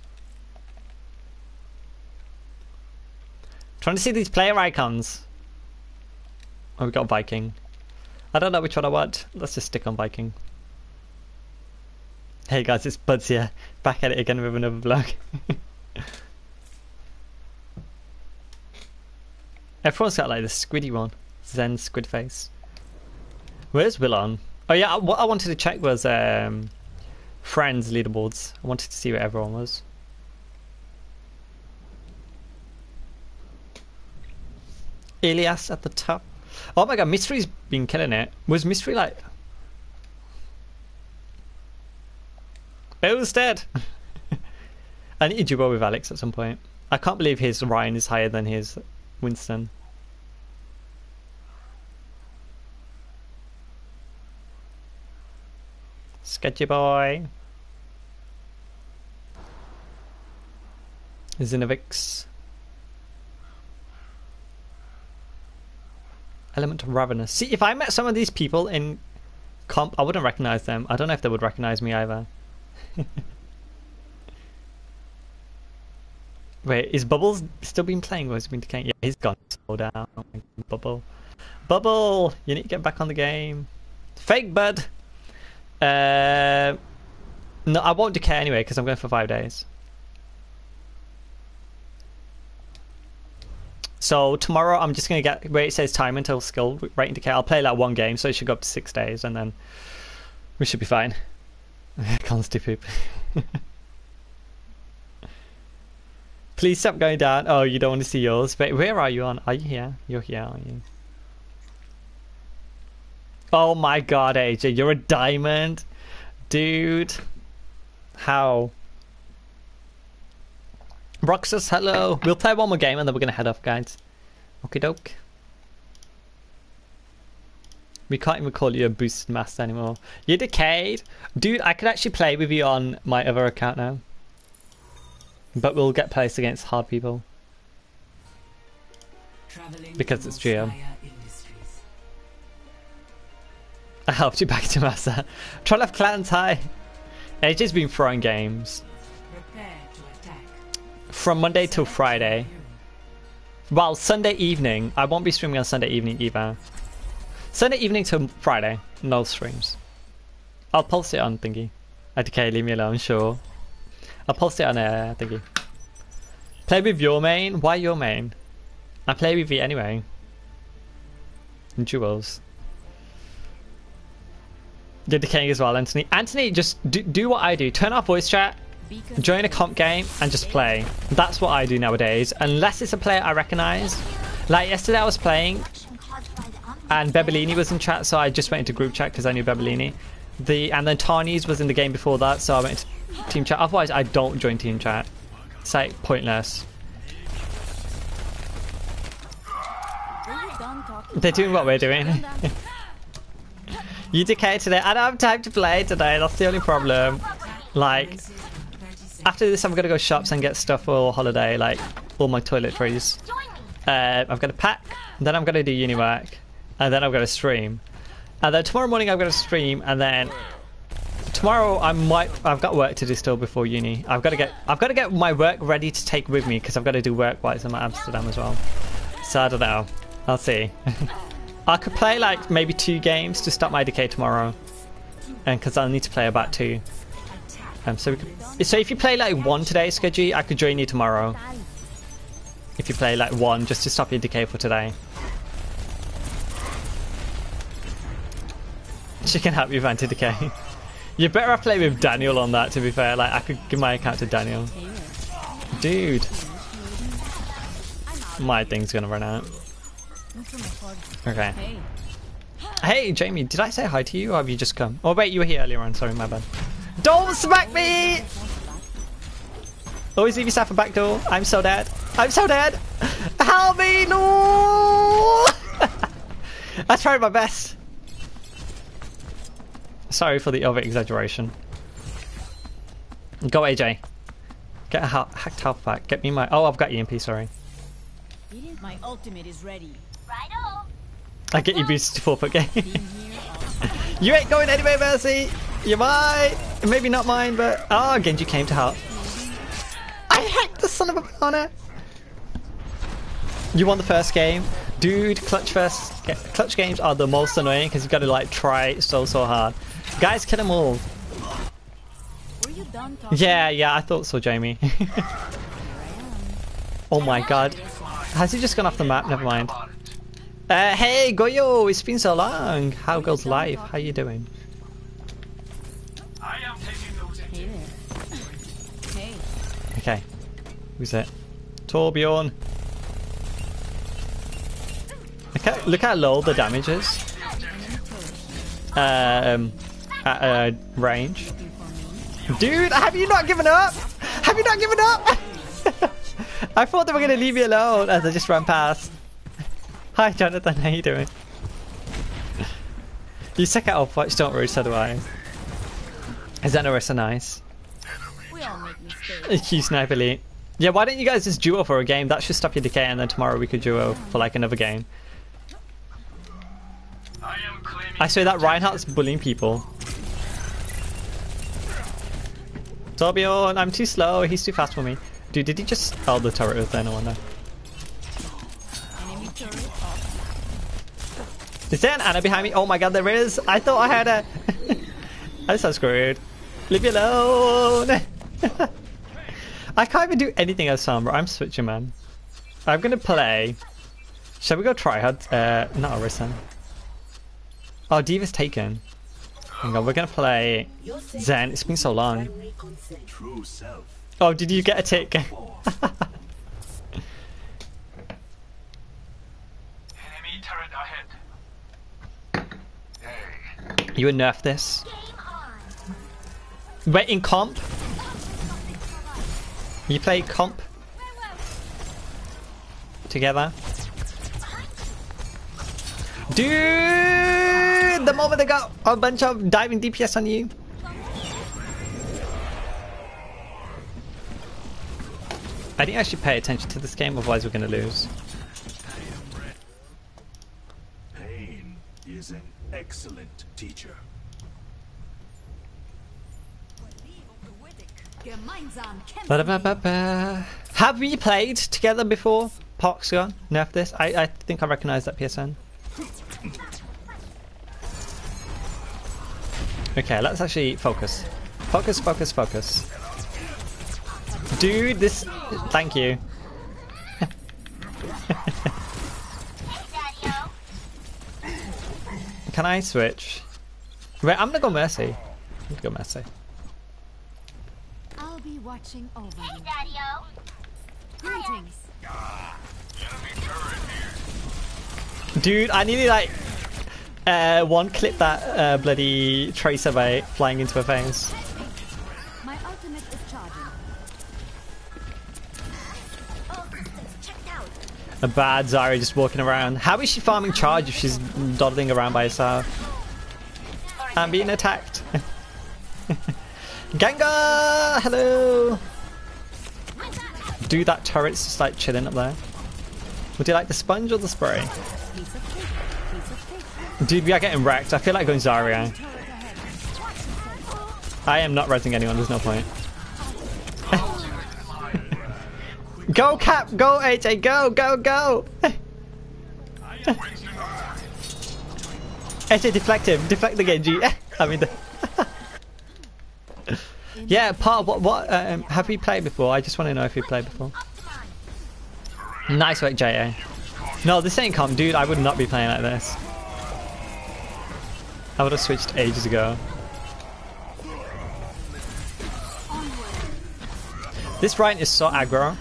Trying to see these player icons. Oh, we got Viking. I don't know which one I want. Let's just stick on Viking. Hey guys, it's Buds here. Back at it again with another vlog. Everyone's got like the squiddy one. Zen squid face. Where's Willon? Oh yeah, what I wanted to check was um, friends leaderboards. I wanted to see where everyone was. Elias at the top. Oh my god, Mystery's been killing it. Was Mystery like... Bill's dead! I need to duo with Alex at some point. I can't believe his Rein is higher than his Winston. Sketchy boy. Zinovix. Element of Ravenous. See, if I met some of these people in comp, I wouldn't recognize them. I don't know if they would recognize me either. Wait, is Bubbles still been playing or has he been decaying? Yeah, he's gone slow down. Bubble. Bubble! You need to get back on the game. Fake bud! Uh, no, I won't decay anyway because I'm going for five days. So tomorrow I'm just gonna get where it says time until skill rating decay. I'll play like one game, so it should go up to six days, and then we should be fine. Consti poop. Please stop going down. Oh, you don't want to see yours. But where are you on? Are you here? You're here, aren't you? Oh my god, AJ, you're a diamond. Dude. How? Roxas, hello. We'll play one more game and then we're gonna head off, guys. Okie doke. We can't even call you a boosted master anymore. You're decayed. Dude, I could actually play with you on my other account now. But we'll get placed against hard people. Traveling Because it's GM. I helped you back to master. Try Troll of Clans, hi. AJ's been throwing games. From Monday till Friday. Well, Sunday evening. I won't be streaming on Sunday evening either. Sunday evening till Friday. No streams. I'll post it on thingy. Okay, leave me alone, sure. I'll post it on uh, thingy. Play with your main? Why your main? I play with you anyway. Duels. You're decaying as well, Anthony. Anthony, just do, do what I do. Turn off voice chat, join a comp game and just play. That's what I do nowadays. Unless it's a player I recognise. Like yesterday I was playing and Bebellini was in chat, so I just went into group chat because I knew Bebellini. The and then Tarnies was in the game before that, so I went into team chat. Otherwise I don't join team chat. It's like pointless. They're doing what we're doing. You decay today. I don't have time to play today, that's the only problem. Like Exit 30 seconds. After this I'm gonna go shops and get stuff for holiday, like all my toiletries. Uh, I'm gonna pack, then I'm gonna do uni work, and then I'm gonna stream. And then tomorrow morning I'm gonna stream, and then tomorrow I might. I've got work to do still before uni. I've got to get. I've got to get my work ready to take with me because I've got to do work while I'm at Amsterdam as well. So I don't know. I'll see. I could play like maybe two games to start my decay tomorrow, and because I'll need to play about two. Um, so could, so if you play like one today, Skudgy, I could join you tomorrow. If you play like one, just to stop your decay for today. She can help you find to decay. You're better off playing with Daniel on that. To be fair, like I could give my account to Daniel. Dude, my thing's gonna run out. Okay. Hey, Jamie, did I say hi to you or have you just come? Oh, wait, you were here earlier on. Sorry, my bad. Don't smack me! Always leave yourself a back door. I'm so dead. I'm so dead. Help me, no! I tried my best. Sorry for the over exaggeration. Go, AJ. Get a ha- hacked health pack. Get me my. Oh, I've got EMP. Sorry. My ultimate is ready. I get you boosted to four foot game. Being here all you ain't going anywhere, Mercy. You might. Maybe not mine, but oh, Genji came to help. I hacked the son of a banana. You won the first game, dude. Clutch first, clutch games are the most annoying because you've got to like try so so hard. Guys, kill them all. Yeah, yeah, I thought so, Jamie. oh my god. Has he just gone off the map? Never mind. Uh, hey, Goyo, it's been so long. How goes life? How you doing? Okay. Who's it? Torbjorn. Look look how low the damage is. Um, at uh, range. Dude, have you not given up? Have you not given up? I thought they were gonna leave me alone as I just ran past. Hi, Jonathan. How you doing? You suck at Overwatch, don't worry. So do I. Xenora so nice. Mistakes. Sniper Elite. Yeah, why don't you guys just duo for a game? That should stop your decay, and then tomorrow we could duo for like another game. I swear that Reinhardt's bullying people. Torbjorn, I'm too slow. He's too fast for me. Dude, did he just? Oh, the turret was there. No wonder. Is there an Ana behind me? Oh my god, there is. I thought I had a. I'm so screwed. Leave me alone. I can't even do anything as Sombra. I'm switching, man. I'm gonna play. Shall we go try hard? Uh, not Orisa. Oh, D.Va's taken. Hang on, we're gonna play Zen. It's been so long. Oh, did you get a tick? Enemy turret ahead. Hey. you would nerf this. Wait, in comp? You play comp? Together? Dude! The moment they got a bunch of diving DPS on you. I think I should pay attention to this game, otherwise we're gonna lose. Pain is an excellent teacher. Gemeinsam kämpfen. Ba-da-ba-ba-ba. Have we played together before? Poxgon? Nerf this? I, I think I recognise that PSN. Okay, let's actually focus. Focus, focus, focus. Dude, this... Thank you. Can I switch? Wait, I'm gonna go Mercy. I'm gonna go Mercy. I'll be watching over you. Greetings. Enemy turret here. Dude, I nearly like uh, one clip that uh, bloody tracer by flying into her face. My ultimate is charging. Oh, it's checked out. A bad Zarya just walking around. How is she farming charge if she's dawdling around by herself? I'm being attacked. Gengar! Hello! Do that turret's just like chilling up there. Would you like the sponge or the spray? Dude, we are getting wrecked. I feel like going Zarya. I am not resing anyone, there's no point. go Cap, go AJ, go, go, go! AJ, deflect him, deflect the Genji. I mean, the yeah, Paul, what, what, um, have we played before? I just want to know if you played before. Nice work, JA. No, this ain't comp, dude. I would not be playing like this. I would have switched ages ago. This Rein is so aggro.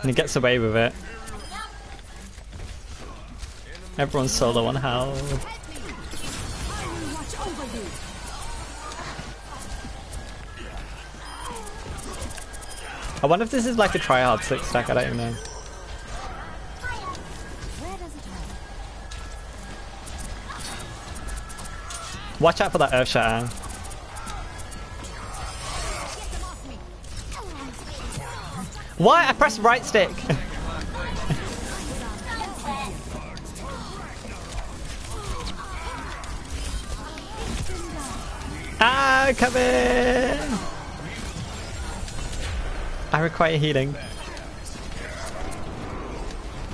And he gets away with it. Everyone's solo on health. I wonder if this is like a tryhard six stack, I don't know. Watch out for that Earth Shatter. Get them off me. Why? I pressed right stick. ah, come in! I require healing.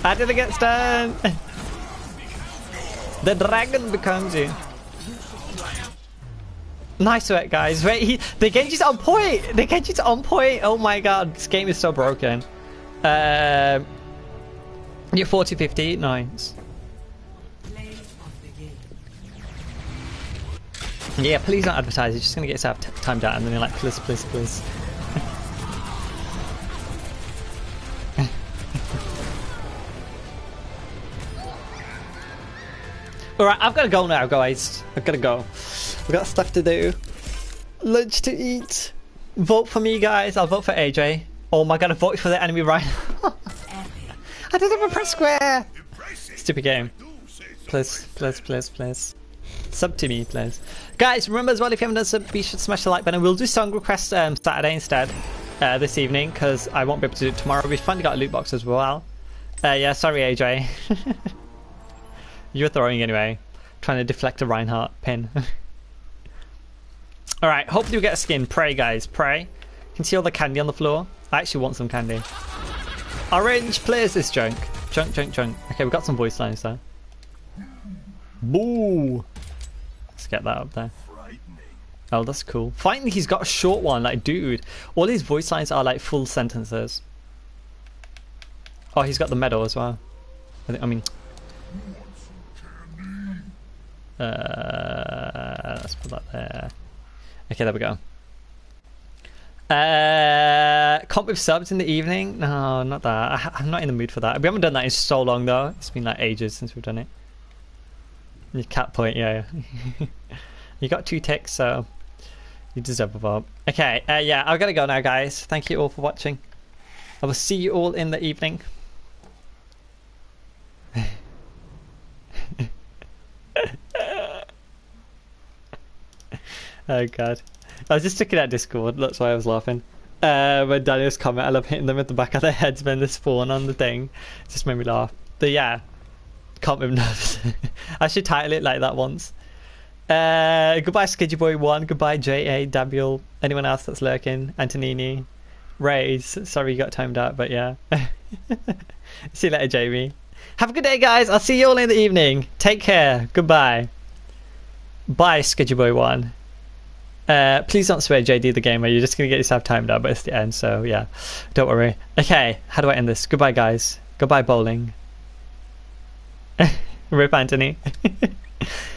I didn't get stunned. The dragon becomes you. Nice work, guys. Wait, he, the Genji's on point. The Genji's on point. Oh my god, this game is so broken. Um, you're 40 50. Nice. Yeah, please don't advertise. You're just gonna get yourself timed out, and then you're like, please, please, please. Alright, I've gotta go now, guys. I've gotta go. We've got stuff to do. Lunch to eat. Vote for me, guys. I'll vote for AJ. Oh my god, I voted for the enemy right I didn't even press square! Stupid game. Please, please, please, please. Sub to me, please. Guys, remember as well, if you haven't done sub, be sure to smash the like button. We'll do song requests um, Saturday instead, uh, this evening, because I won't be able to do it tomorrow. We finally got a loot box as well. Uh, yeah, sorry, AJ. you were throwing anyway. Trying to deflect a Reinhardt pin. Alright, hopefully we get a skin. Pray, guys, pray. Can see all the candy on the floor. I actually want some candy. Orange plays this junk. Junk, junk, junk. Okay, we've got some voice lines there. Boo! Let's get that up there. Oh, that's cool. Finally, he's got a short one. Like, dude, all his voice lines are like full sentences. Oh, he's got the medal as well. I, think, I mean, uh, let's put that there. Okay, there we go. Uh, comp with subs in the evening? No, not that. I, I'm not in the mood for that. We haven't done that in so long though. It's been like ages since we've done it. Your cat point, yeah. you got two ticks, so you deserve a vote. Okay, uh, yeah, I've got to go now, guys. Thank you all for watching. I will see you all in the evening. oh god. I was just looking at Discord, that's why I was laughing. Uh, when Daniel's comment, I love hitting them at the back of their heads when they spawn on the thing. It just made me laugh. But yeah, can't move nerves. I should title it like that once. Uh, goodbye, Skidgy Boy One. Goodbye, J.A. Dabiel. Anyone else that's lurking? Antonini. Rays. Sorry you got timed out, but yeah. see you later, Jamie. Have a good day, guys. I'll see you all in the evening. Take care. Goodbye. Bye, Skidgy Boy One. Uh, please don't swear JD the gamer. You're just gonna get yourself timed out, but it's the end, so yeah, don't worry. Okay, how do I end this? Goodbye, guys. Goodbye, bowling. Rip Anthony.